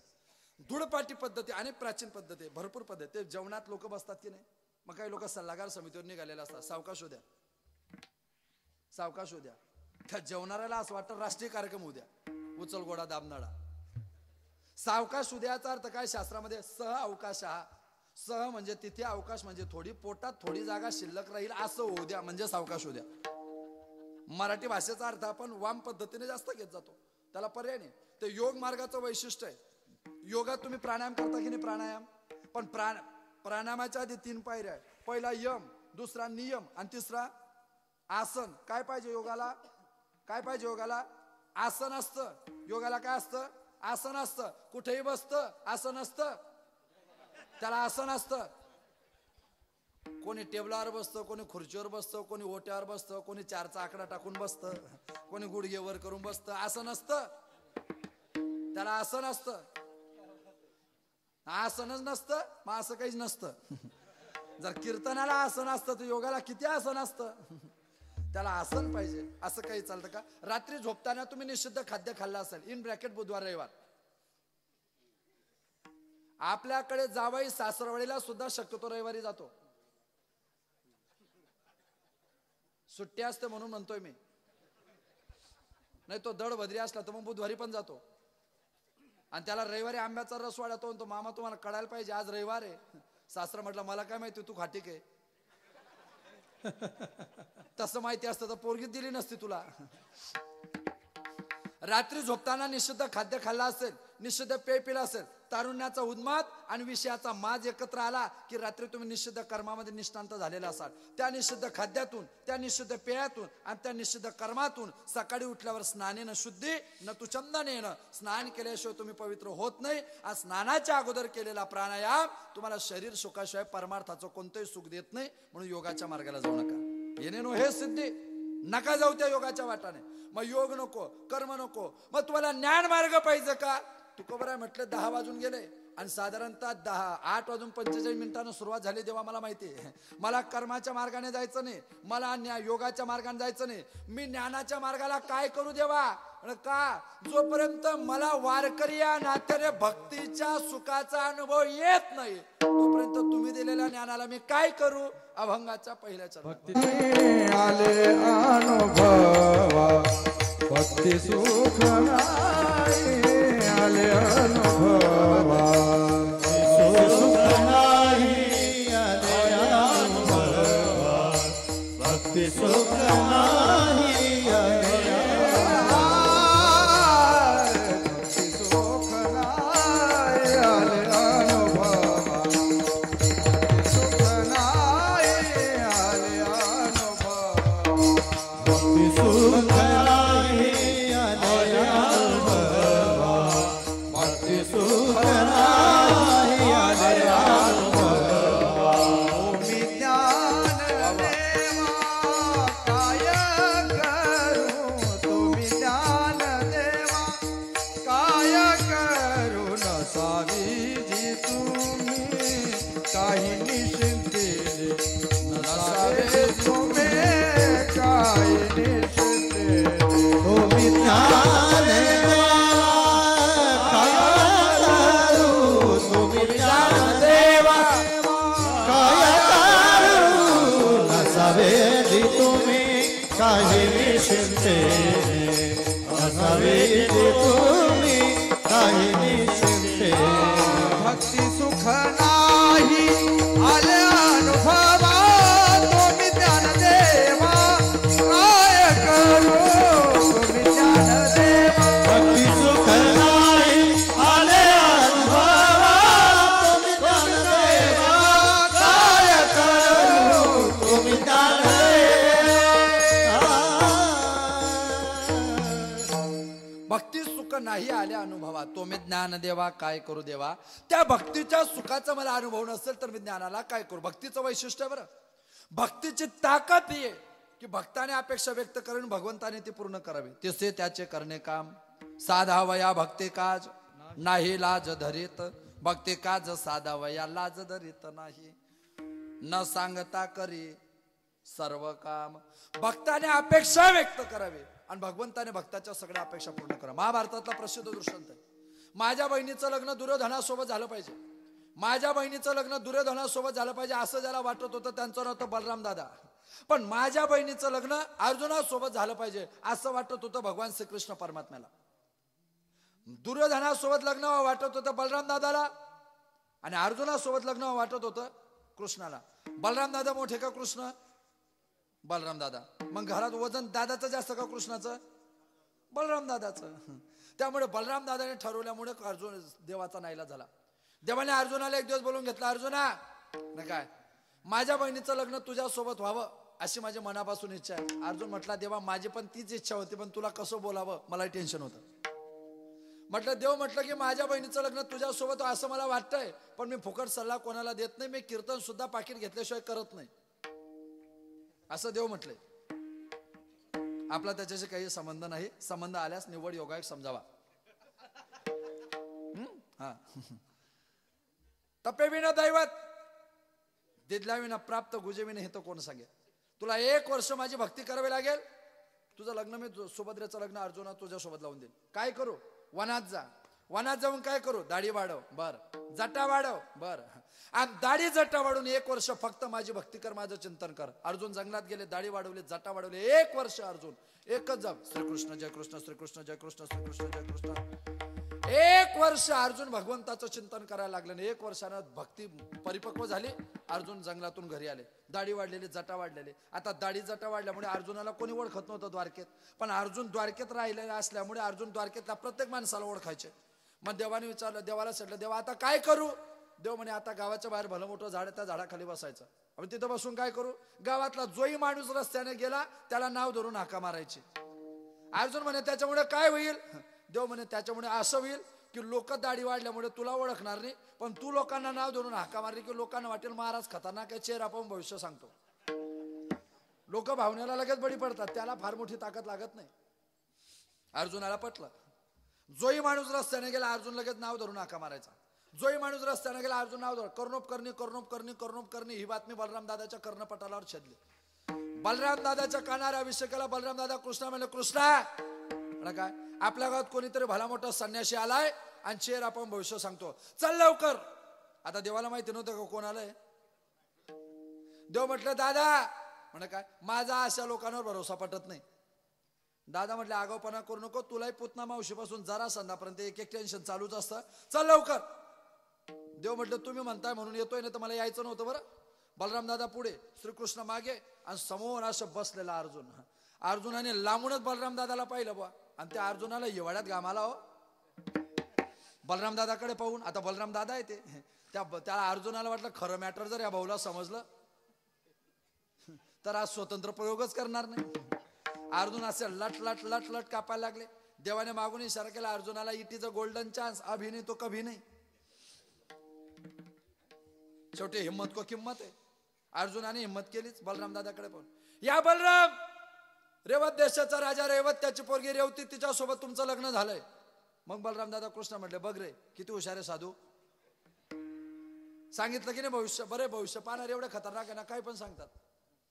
दुडपाटी पद्धती अनेक प्राचीन पद्धती भरपूर पद्धती. जेवणात लोक बसतात की नाही? मग काही लोक सल्लागार समितीवर निघालेले असतात. सावकाश उद्या सावकाश उद्या त्या जेवणाऱ्याला असं वाटतं राष्ट्रीय कार्यक्रम उद्या उचल गोडा दाबनाडा सावकाश उद्याचा अर्थ काय? शास्त्रामध्ये सह अवकाश. हा सह म्हणजे तिथे अवकाश म्हणजे थोडी पोटात थोडी जागा शिल्लक राहील असं होऊ द्या. म्हणजे सावकाश उद्या मराठी भाषेचा अर्थ आपण वाम पद्धतीने जास्त घेत जातो. त्याला पर्याय नाही. ते योग मार्गाचं वैशिष्ट्य आहे. योगात तुम्ही प्राणायाम करता की नाही प्राणायाम? पण प्राण प्राणायामाच्या आधी तीन पायऱ्या आहे पहिला यम दुसरा नियम आणि तिसरा आसन. काय पाहिजे योगाला? काय पाहिजे योगाला? आसन असतं. योगाला काय असतं? आसन असतं. कुठेही बसतं आसन असतं. त्याला आसन असतं. कोणी टेबलावर बसतं कोणी खुर्चीवर बसतं कोणी ओट्यावर बसतं कोणी चारचा आकडा टाकून बसतं कोणी गुडघे वर करून बसतं. असं नसतं. त्याला आसन नसतं. आसनच नसतं मग असं काहीच नसतं. जर कीर्तनाला आसन असतं तर योगाला किती आसन असतं? त्याला आसन पाहिजे. असं काही चालतं का? रात्री झोपताना तुम्ही निषिद्ध खाद्य खाल्लं असेल. इन ब्रॅकेट बुधवार रविवार. आपल्याकडे जावाई सासरवाडीला सुद्धा शक्यतो रविवारी जातो. सुट्टी असते म्हणून म्हणतोय मी. नाही तो दड भद्री असला तर मग बुधवारी पण जातो. आणि त्याला रविवारी आंब्याचा रस वाढतो तो मामा तुम्हाला कळायला पाहिजे आज रविवार आहे. सासरा म्हटलं मला काय माहिती तू खाटी आहे. तसं माहिती असतं तर पोरगी दिली नसती तुला. रात्री झोपताना निषिद्ध खाद्य खाल्लं असेल निषिद्ध पेय पिलं असेल तारुण्याचा उन्माद आणि विषयाचा माज एकत्र आला की रात्री तुम्ही निषिद्ध कर्मामध्ये निष्ठांत झालेला असाल. त्या निषिद्ध खाद्यातून त्या निषिद्ध पेयातून आणि त्या निषिद्ध कर्मातून सकाळी उठल्यावर स्नानेनं शुद्धी न तुचंदन येणं स्नान केल्याशिवाय तुम्ही पवित्र होत नाही. आणि स्नानाच्या अगोदर केलेला प्राणायाम तुम्हाला शरीर सुखाशिवाय परमार्थाचं कोणतंही सुख देत नाही. म्हणून योगाच्या मार्गाला जाऊ नका. येणे नो हे सिद्धी. नका जाऊ त्या योगाच्या वाटाने. मग योग नको कर्म नको. मग तुम्हाला ज्ञान मार्ग पाहिजे का? तुकोबराय म्हटलं दहा वाजून गेले. आणि साधारणतः दहा आठ वाजून पंचेचाळीस मिनिटानं सुरुवात झाली तेव्हा मला माहिती आहे. मला कर्माच्या मार्गाने जायचं नाही. मला न्या योगाच्या मार्गाने जायचं नाही. मी ज्ञानाच्या मार्गाला काय करू देवा? का? जोपर्यंत मला वारकरी या नात्याने भक्तीच्या सुखाचा अनुभव येत नाही तोपर्यंत तुम्ही दिलेल्या ज्ञानाला मी काय करू? अभंगाच्या पहिल्या चरणात. आले अनुभवा भक्ती सुख नाही आले अनुभवा आल्या अनुभवा. तो मी ज्ञान देवा काय करू देवा? त्या भक्तीच्या सुखाचा मला अनुभव नसेल तर मी ज्ञानाला काय करू? भक्तीचं वैशिष्ट्य बरं. भक्तीची ताकद ही आहे की भक्ताने अपेक्षा व्यक्त करून भगवंताने ती पूर्ण करावी. तसे त्याचे करणे काम. साधावया भक्ती काज नाही लाज धरीत. भक्ती काज साधावया लाज धरीत नाही. न सांगता करी सर्व काम. भक्ताने अपेक्षा व्यक्त करावी. आणि भगवंताने भक्ताच्या सगळ्या अपेक्षा पूर्ण करा. महाभारतातला प्रसिद्ध दृष्टांत आहे. माझ्या बहिणीचं लग्न दुर्योधनासोबत झालं पाहिजे. माझ्या बहिणीचं लग्न दुर्योधनासोबत झालं पाहिजे असं ज्याला वाटत होतं त्यांचं नव्हतं बलराम दादा. पण माझ्या बहिणीचं लग्न अर्जुनासोबत झालं पाहिजे असं वाटत होतं भगवान श्रीकृष्ण परमात्म्याला. दुर्योधनासोबत लग्न वाटत होतं बलराम दादाला आणि अर्जुनासोबत लग्न वाटत होतं कृष्णाला. बलराम दादा मोठे का कृष्ण? बलराम दादा. मग घरात वजन दादाचं जास्त का कृष्णाचं? बलराम दादाचं. त्यामुळे बलराम दादाने ठरवल्यामुळे अर्जुन देवाचा नाईला झाला. देवाने अर्जुनाला एक दिवस बोलून घेतला अर्जुना ना काय? माझ्या बहिणीचं लग्न तुझ्या सोबत व्हावं अशी माझी मनापासून इच्छा आहे. अर्जुन म्हटला देवा माझी पण तीच इच्छा होती पण तुला कसं बोलावं? मला टेन्शन होतं. म्हटलं देव म्हटलं की माझ्या बहिणीचं लग्न तुझ्यासोबत असं मला वाटतंय पण मी फुकट सल्ला कोणाला देत नाही मी कीर्तन सुद्धा पाकिट घेतल्याशिवाय करत नाही. असं देव म्हटलंय. आपला त्याच्याशी काही संबंध नाही. संबंध आल्यास निवड योगायोग समजावा. हा. तपे विना दैवत. दिदल्या विना प्राप्त गुजेविना हे तर कोण सांगेल? तुला एक वर्ष माझी भक्ती करावी लागेल. तुझं लग्न मी सुभद्रेचं लग्न अर्जुना तुझ्या सोबत लावून देईल काय करू? वनात जा. वनात जाऊन काय करू? दाढी वाढव. बर. जटा वाढव. बर. आणि दाढी जटा वाढून एक वर्ष फक्त माझी भक्ती कर माझं चिंतन कर. अर्जुन जंगलात गेले दाढी वाढवले जटा वाढवले. एक वर्ष अर्जुन. एकच जप. श्रीकृष्ण जय कृष्ण श्रीकृष्ण जय कृष्ण श्रीकृष्ण जय कृष्ण. एक वर्ष अर्जुन भगवंताचं चिंतन करायला लागलं आणि एक वर्षानं भक्ती परिपक्व झाली. अर्जुन जंगलातून घरी आले. दाढी वाढलेली जटा वाढलेले. आता दाढी जटा वाढल्यामुळे अर्जुनाला कोणी ओळखत नव्हतं द्वारकेत. पण अर्जुन द्वारकेत राहिलेला असल्यामुळे अर्जुन द्वारकेतला प्रत्येक माणसाला ओळखायचे. मग देवाने विचारलं देवाला म्हटलं देवा आता काय करू? देव म्हणे आता गावाच्या बाहेर भलं मोठं झाड आहे, त्या झाडाखाली बसायचं. आपण तिथं बसून काय करू? गावातला जोही माणूस रस्त्याने गेला त्याला नाव धरून हाका मारायची. अर्जुन म्हणे त्याच्यामुळे काय होईल? देव म्हणे त्याच्यामुळे असं होईल की लोक दाढी वाढल्यामुळे तुला ओळखणार नाही पण तू लोकांना नाव धरून हाका मारली की लोकांना वाटेल महाराज खतरनाक आहे चेहरा पाहून भविष्य सांगतो. लोक भावनेला लगेच बळी पडतात त्याला फार मोठी ताकद लागत नाही. अर्जुनाला पटलं. जोही माणूस रस्त्याने गेला अर्जुन लगेच नाव धरून नाका मारायचा. जोही माणूस रस्त्याने गेला अर्जुन नाव धर कर्णोप करणी कर्णोप करणी कर्णोप करणी ही बातमी बलराम दादाच्या कर्णपटालावर छेदली. बलराम दादाच्या कानावर अभिषेकाला बलराम दादा कृष्णा म्हणले कृष्णा काय? आपल्या गावात कोणीतरी भला मोठा संन्याशी आलाय आणि चेर आपण भविष्य सांगतो. चल लवकर. आता देवाला माहिती नव्हतं का कोण आलंय? देव म्हटलं दादा म्हणे काय? माझा अशा लोकांवर भरोसा पटत नाही. दादा म्हटले आगाऊपणा करू नको तुलाही पुतना मावशीपासून जरा संध्यापर्यंत एक एक टेन्शन चालूच असतं. चल लवकर. देव म्हटलं तुम्ही म्हणताय म्हणून येतोय ना तर मला यायचं नव्हतं बरं. बलराम दादा पुढे श्रीकृष्ण मागे आणि समोर असं बसलेला अर्जुन. अर्जुनाने लांबूनच बलराम दादाला पाहिलं बा आणि त्या अर्जुनाला हिवाळ्यात घामाला हो. बलराम दादाकडे पाहून आता बलराम दादा आहे ते. त्या त्याला अर्जुनाला वाटलं खरं मॅटर जर या भाऊला समजलं तर आज स्वतंत्र प्रयोगच करणार नाही. अर्जुन असे लट लट लट लट कापायला लागले. देवाने मागून इशारा केला अर्जुनाला इटीचं गोल्डन चान्स अभि नाही तो कभी नाही शेवटी हिम्मत को किंमत आहे. अर्जुनाने हिंमत केलीच बलराम दादाकडे पण या बलराम! रेवत देशाचा राजा रेवत त्याची पोरगी रेवती तिच्यासोबत तुमचं लग्न झालंय. मग बलराम दादा कृष्ण म्हटले बघ रे किती हुशार आहे साधू. सांगितलं की नाही भविष्य बरे भविष्य पाहणार एवढे खतरनाक आहे ना काही पण सांगतात.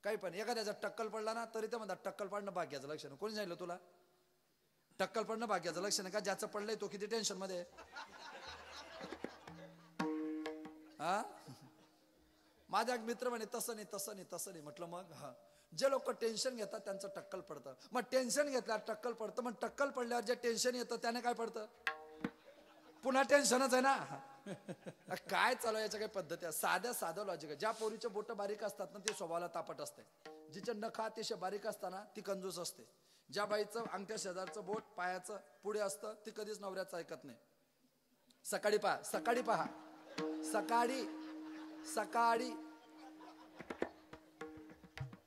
काही पण. एखाद्याचा टक्कल पडला ना तरी ते म्हणतात टक्कल पडणं भाग्याचं लक्षण कोणी सांगितलं तुला? टक्कल पडणं भाग्याचं लक्षण का? ज्याचं पडलंय तो किती टेन्शनमध्ये हा माझ्या एक मित्र म्हणे तसं नाही तसं नाही तसं नाही. म्हटलं मग? हा. जे लोक टेन्शन घेतात त्यांचं टक्कल पडतं. मग टेन्शन घेतल्यावर टक्कल पडतं मग टक्कल पडल्यावर जे टेन्शन येतं त्याने काय पडतं? पुन्हा टेन्शनच आहे ना? काय चालू आहे याच्या काही पद्धती साध्या साध्या लॉजिक ज्या पोरीचे बोट बारीक असतात ना ती स्वभावाला तापट असते. जिचे नख अतिशय बारीक असताना ती कंजूस असते. ज्या बाईचं अंगठ्या शेजारचं बोट पायाचं पुढे असतं ती कधीच नवऱ्याचं ऐकत नाही. सकाळी पहा सकाळी पहा. सकाळी सकाळी.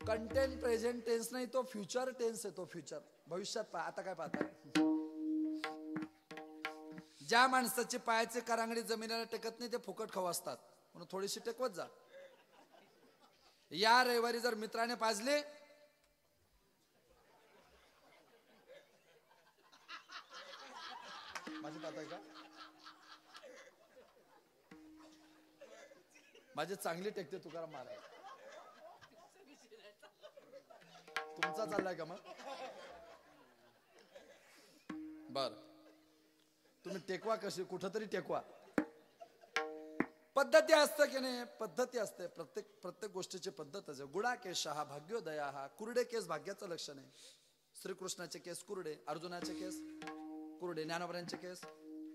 कंटेंट प्रेझेंट टेन्स नाही तो फ्युचर टेन्स आहे तो फ्युचर भविष्यात पहा. आता काय पाहता? ज्या माणसाचे पायाचे करांगडी जमिनीला टेकत नाही ते फुकट खाऊ असतात. म्हणून थोडीशी टेकवत जा. या रविवारी जर मित्राने पाजले माझी का? माझी चांगली टेकते तुकाराम महाराज. तुमचा चाललाय का मग? बर. तुम्ही टेकवा कशी कुठंतरी टेकवा. पद्धती असतं की नाही? पद्धती असते. प्रत्येक प्रत्येक गोष्टीची पद्धत असते गुडा केश हा भाग्योदया हा कुरडे केस भाग्याचं लक्षण आहे. श्रीकृष्णाचे केस कुरडे अर्जुनाचे केस कुरडे ज्ञानोबरांचे केस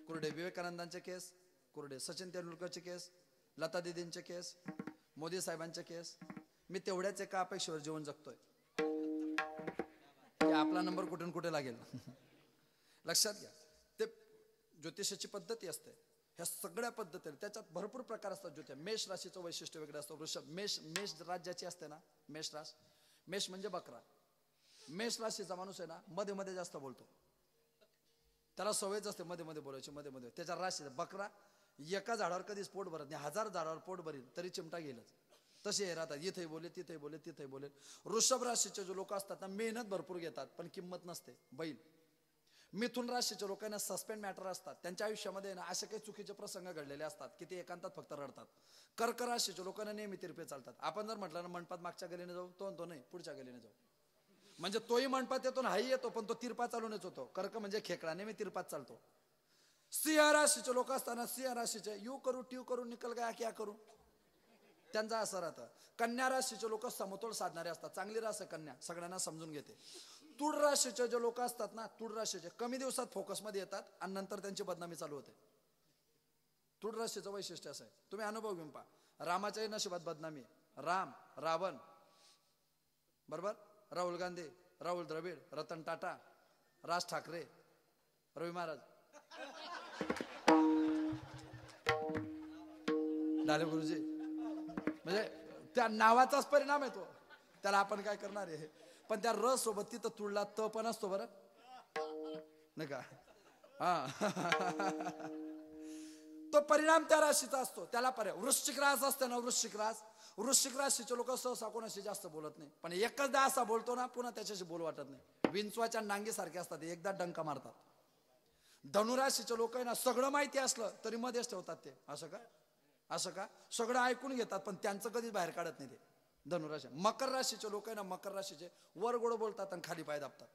कुरडे विवेकानंदांचे केस कुरडे सचिन तेंडुलकरचे केस लता दिदींचे केस मोदी साहेबांचे केस. मी तेवढ्याच एका अपेक्षेवर जीवन जगतोय. की आपला नंबर कुठून कुठे लागेल? लक्षात घ्या. ज्योतिषाची पद्धती असते. ह्या सगळ्या पद्धती त्याच्यात भरपूर प्रकार असतात ज्योतिष. मेष राशीचं वैशिष्ट्य वेगळं असतं वृषभ. मेष मेष राज्याची असते ना मेष राश. मेष म्हणजे बकरा. मेष राशीचा माणूस आहे ना मध्ये मध्ये जास्त बोलतो. त्याला सवयच असते मध्ये मध्ये बोलायची मध्ये मध्ये. त्याच्या राशी बकरा एका झाडावर कधीच पोट भरत नाही. हजार झाडावर पोट भरील तरी चिमटा गेलच तसे हे राहतात. इथेही बोले तिथेही बोले तिथेही बोले. वृषभ राशीचे जे लोक असतात ना मेहनत भरपूर घेतात पण किंमत नसते. बैल. मिथुन राशीच्या लोकांना सस्पेंड मॅटर असतात. त्यांच्या आयुष्यामध्ये ना असे काही चुकीचे प्रसंग घडलेले असतात की ते एकांतात फक्त रडतात. कर्क राशीच्या लोकांना नेहमी तिरपे चालतात. आपण जर म्हटलं ना मंडपात मागच्या गलीने जाऊ तो म्हणतो नाही पुढच्या गलीने जाऊ. म्हणजे तोही मंडपात येतो ना हाही येतो पण तो तिरपा चालूनच होतो. कर्क म्हणजे खेकडा नेहमी तिरपात चालतो. सिंह राशीचे लोक असताना सिंह राशीचे यू करू ट्यू करू निकल गया क्या करू? त्यांचा असं राहतं. कन्या राशीचे लोक समतोल साधणारे असतात. चांगली रास आहे कन्या. सगळ्यांना समजून घेते. तूळ राशीचे जे लोक असतात ना तूळ राशीचे कमी दिवसात फोकसमध्ये येतात आणि नंतर त्यांची बदनामी चालू होते. तूळ राशीचं वैशिष्ट्य असं आहे. तुम्ही अनुभव घेऊन पहा. रामाच्याही नशिबात बदनामी राम रावण बरोबर? राहुल गांधी राहुल द्रविड रतन टाटा राज ठाकरे रवी महाराज. डाले गुरुजी. म्हणजे त्या नावाचाच परिणाम आहे तो. त्याला आपण काय करणार आहे? पण त्या र सोबत तिथं तुडला त पण असतो बरं. नाही का हा. तो परिणाम त्या राशीचा असतो. त्याला पर्याय. वृश्चिक रास असते ना वृश्चिक रास. वृश्चिक राशीचे लोक सहसा कोणाशी जास्त बोलत नाही. पण एकचदा असा बोलतो ना पुन्हा त्याच्याशी बोल वाटत नाही. विंचवाच्या नांगीसारखे असतात एकदा डंका मारतात. धनुराशीचे लोक आहे ना सगळं माहिती असलं तरी मध्येच ठेवतात ते. असं का? असं का? सगळं ऐकून घेतात पण त्यांचं कधीच बाहेर काढत नाही ते. धनुराशी. मकर राशीचे लोक आहे ना मकर राशीचे. वर गोड बोलतात आणि खाली पाय दाबतात.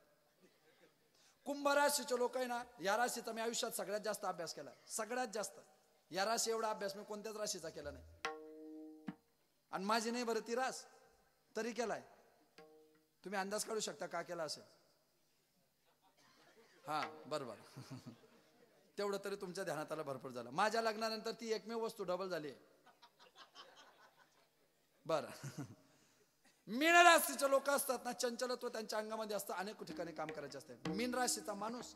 कुंभ राशीचे लोक आहे ना या राशीचा मी आयुष्यात सगळ्यात जास्त अभ्यास केला. सगळ्यात जास्त. या राशी एवढा अभ्यास मी कोणत्याच राशीचा केला नाही. आणि माझी नाही बरं ती रास तरी केलाय. तुम्ही अंदाज काढू शकता का केला असेल? हा बरोबर तेवढं तरी तुमच्या ध्यानात आलं भरपूर झालं. माझ्या लग्नानंतर ती एकमेव वस्तू डबल झाली बर. मीन राशीचे लोक असतात ना चंचलत्व त्यांच्या अंगामध्ये असतं अनेक ठिकाणी काम करायचे असते. मीन राशीचा माणूस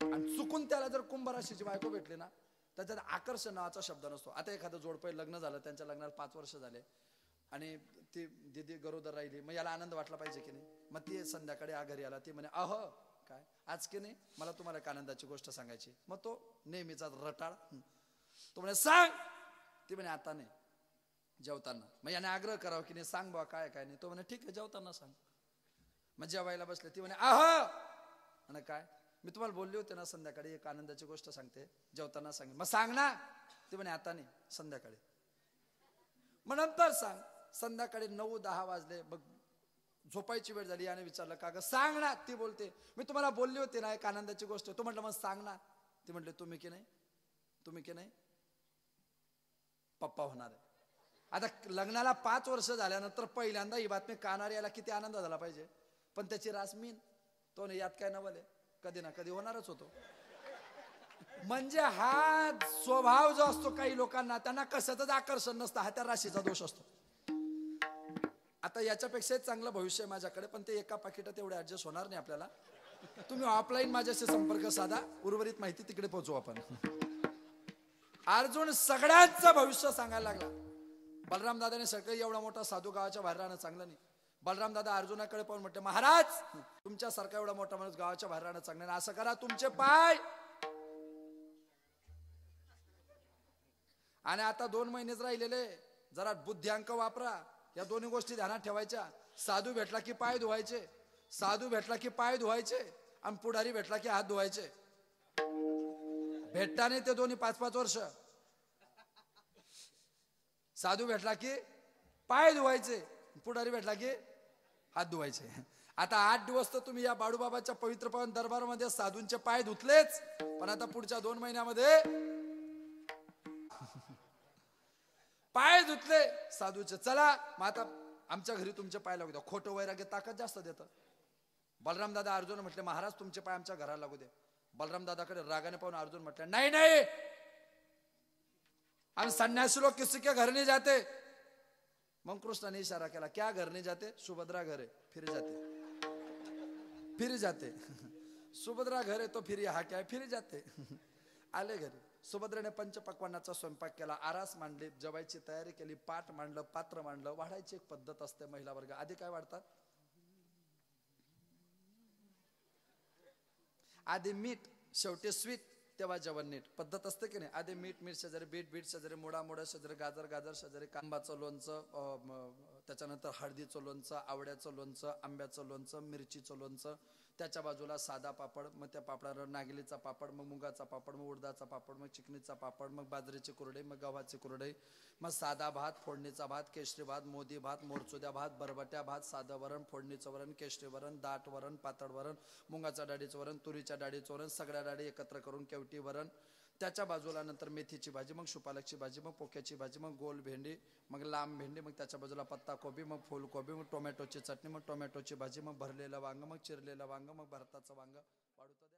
आणि चुकून त्याला जर कुंभ राशीची बायको भेटली ना त्याच्यात आकर्षण नावाचा शब्द नसतो. आता एखादं जोडपं लग्न झालं त्यांच्या लग्नाला पाच वर्ष झाले. आणि ती दिदी गरोदर राहिली मग याला आनंद वाटला पाहिजे की नाही? मग ती संध्याकाळी आ घरी आला ती म्हणे अह काय? आज की नाही? मला तुम्हाला एक आनंदाची गोष्ट सांगायची. मग तो नेहमीचा रटाळ. तो म्हणे सांग. ती म्हणे आता नाही. जेवताना. मग याने आग्रह करावा की नाही सांग बा काय काय नाही. तो म्हणे ठीक आहे जेवताना सांग. मग जेवायला बसले. ती म्हणे आह! म्हणे काय? मी तुम्हाला बोलली होते ना संध्याकाळी एक आनंदाची गोष्ट सांगते. जेवताना सांग. मग सांग ना. ती म्हणे आता नाही संध्याकाळी. मग नंतर सांग. संध्याकाळी नऊ दहा वाजले. बघ झोपायची वेळ झाली. याने विचारलं का ग सांग ना. ती बोलते मी तुम्हाला बोलली होती ना एक आनंदाची गोष्ट. तो म्हटलं मग सांग ना. ती म्हटले तुम्ही की नाही? तुम्ही की नाही? पप्पा होणार आहे. आता लग्नाला पाच वर्ष झाल्यानंतर पहिल्यांदा ही बातमी कानार याला किती आनंद झाला पाहिजे. पण त्याची रास मीन. तो नाही यात काय नवल आहे? कधी ना कधी होणारच होतो. म्हणजे हा स्वभाव जो असतो काही लोकांना त्यांना कशाच आकर्षण नसतं. हा त्या राशीचा दोष असतो. आता याच्यापेक्षाही चांगलं भविष्य आहे माझ्याकडे पण ते एका पाकिटात एवढे ऍडजस्ट होणार नाही आपल्याला. तुम्ही ऑफलाईन माझ्याशी संपर्क साधा. उर्वरित माहिती तिकडे पोहोचू आपण. अर्जुन सगळ्यांचं भविष्य सांगायला लागला. बलराम दादाने सगळे एवढा मोठा साधू गावाच्या बाहेर राहणं चांगलं नाही. बलराम दादा अर्जुनाकडे पाहून म्हटले महाराज तुमच्यासारखा एवढा मोठा माणूस गावाच्या बाहेर राहणं चांगलं नाही. असं करा तुमचे पाय. आणि आता दोन महिनेच राहिलेले जरा बुद्ध्यांक वापरा. या दोन्ही गोष्टी ध्यानात ठेवायच्या. साधू भेटला की पाय धुवायचे. साधू भेटला की पाय धुवायचे. आणि पुढारी भेटला की हात धुवायचे. भेटता नाही ते दोन्ही पाच पाच वर्ष. साधू भेटला की पाय धुवायचे पुढारी भेटला की हात धुवायचे. आता आठ दिवस तर तुम्ही या बाळूबाबाच्या पवित्र पावन दरबारमध्ये साधूंचे पाय धुतलेच पण आता पुढच्या दोन महिन्यामध्ये पाय धुतले साधूचे चला मग आता आमच्या घरी तुमचे पाय लागू द्या. खोटं वैराग्य ताकद जास्त देतं. बलराम दादा अर्जुन म्हटले महाराज तुमचे पाय आमच्या घराला लागू दे. बलराम दादाकडे रागाने पाहून अर्जुन म्हटले नाही नाही आणि संन्यासी लोग किसी के घर नहीं जाते? मग कृष्णाने इशारा केला क्या घर नहीं जाते? सुभद्रा घर है फिर जाते। फिर जाते। सुभद्रा घर आहे तो फिर हा काय फिर जाते। आले घरी। सुभद्रेने पंचपक्वानाचा स्वयंपाक केला आरास मांडली जवायची तयारी केली पाट मांडलं पात्र मांडलं वाढायची एक पद्धत असते महिला वर्ग. आधी काय वाढतात? आधी मीठ शेवटी स्वीट तेव्हा जेवण नीट. पद्धत असते की नाही? आधी मीठ मीठ शेजारी बीट बीट शेजारी मुडा मुडा शेजारी गाजर गाजर शेजारी कांबाचं लोणचं त्याच्यानंतर हळदीचं लोणचं आवड्याचं लोणचं आंब्याचं लोणचं मिरचीचं लोणचं त्याच्या बाजूला साधा पापड मग त्या पापडावर नागलीचा पापड मग मुगाचा पापड मग उडदाचा पापड मग चिकनीचा पापड मग बाजरीची कुरडे मग गव्हाचे कुरडे मग साधा भात फोडणीचा भात केशरी भात मोदी भात मोरचुद्या भात बरबट्या भात साधं वरण फोडणीचं वरण केशरी वरण दाट वरण पातळ वरण मुगाच्या डाळीचं वरण तुरीच्या डाळीचं वरण सगळ्या डाळी एकत्र करून केवटी वरण त्याच्या बाजूला नंतर मेथीची भाजी मग सुपालकची भाजी मग पोक्याची भाजी मग गोल भेंडी मग लांब भेंडी मग त्याच्या बाजूला पत्ता कोबी मग फुलकोबी मग टोमॅटोची चटणी मग टोमॅटोची भाजी मग भरलेलं वांग मग चिरलेलं वांग मग भरताचं वांग वाढू द्या.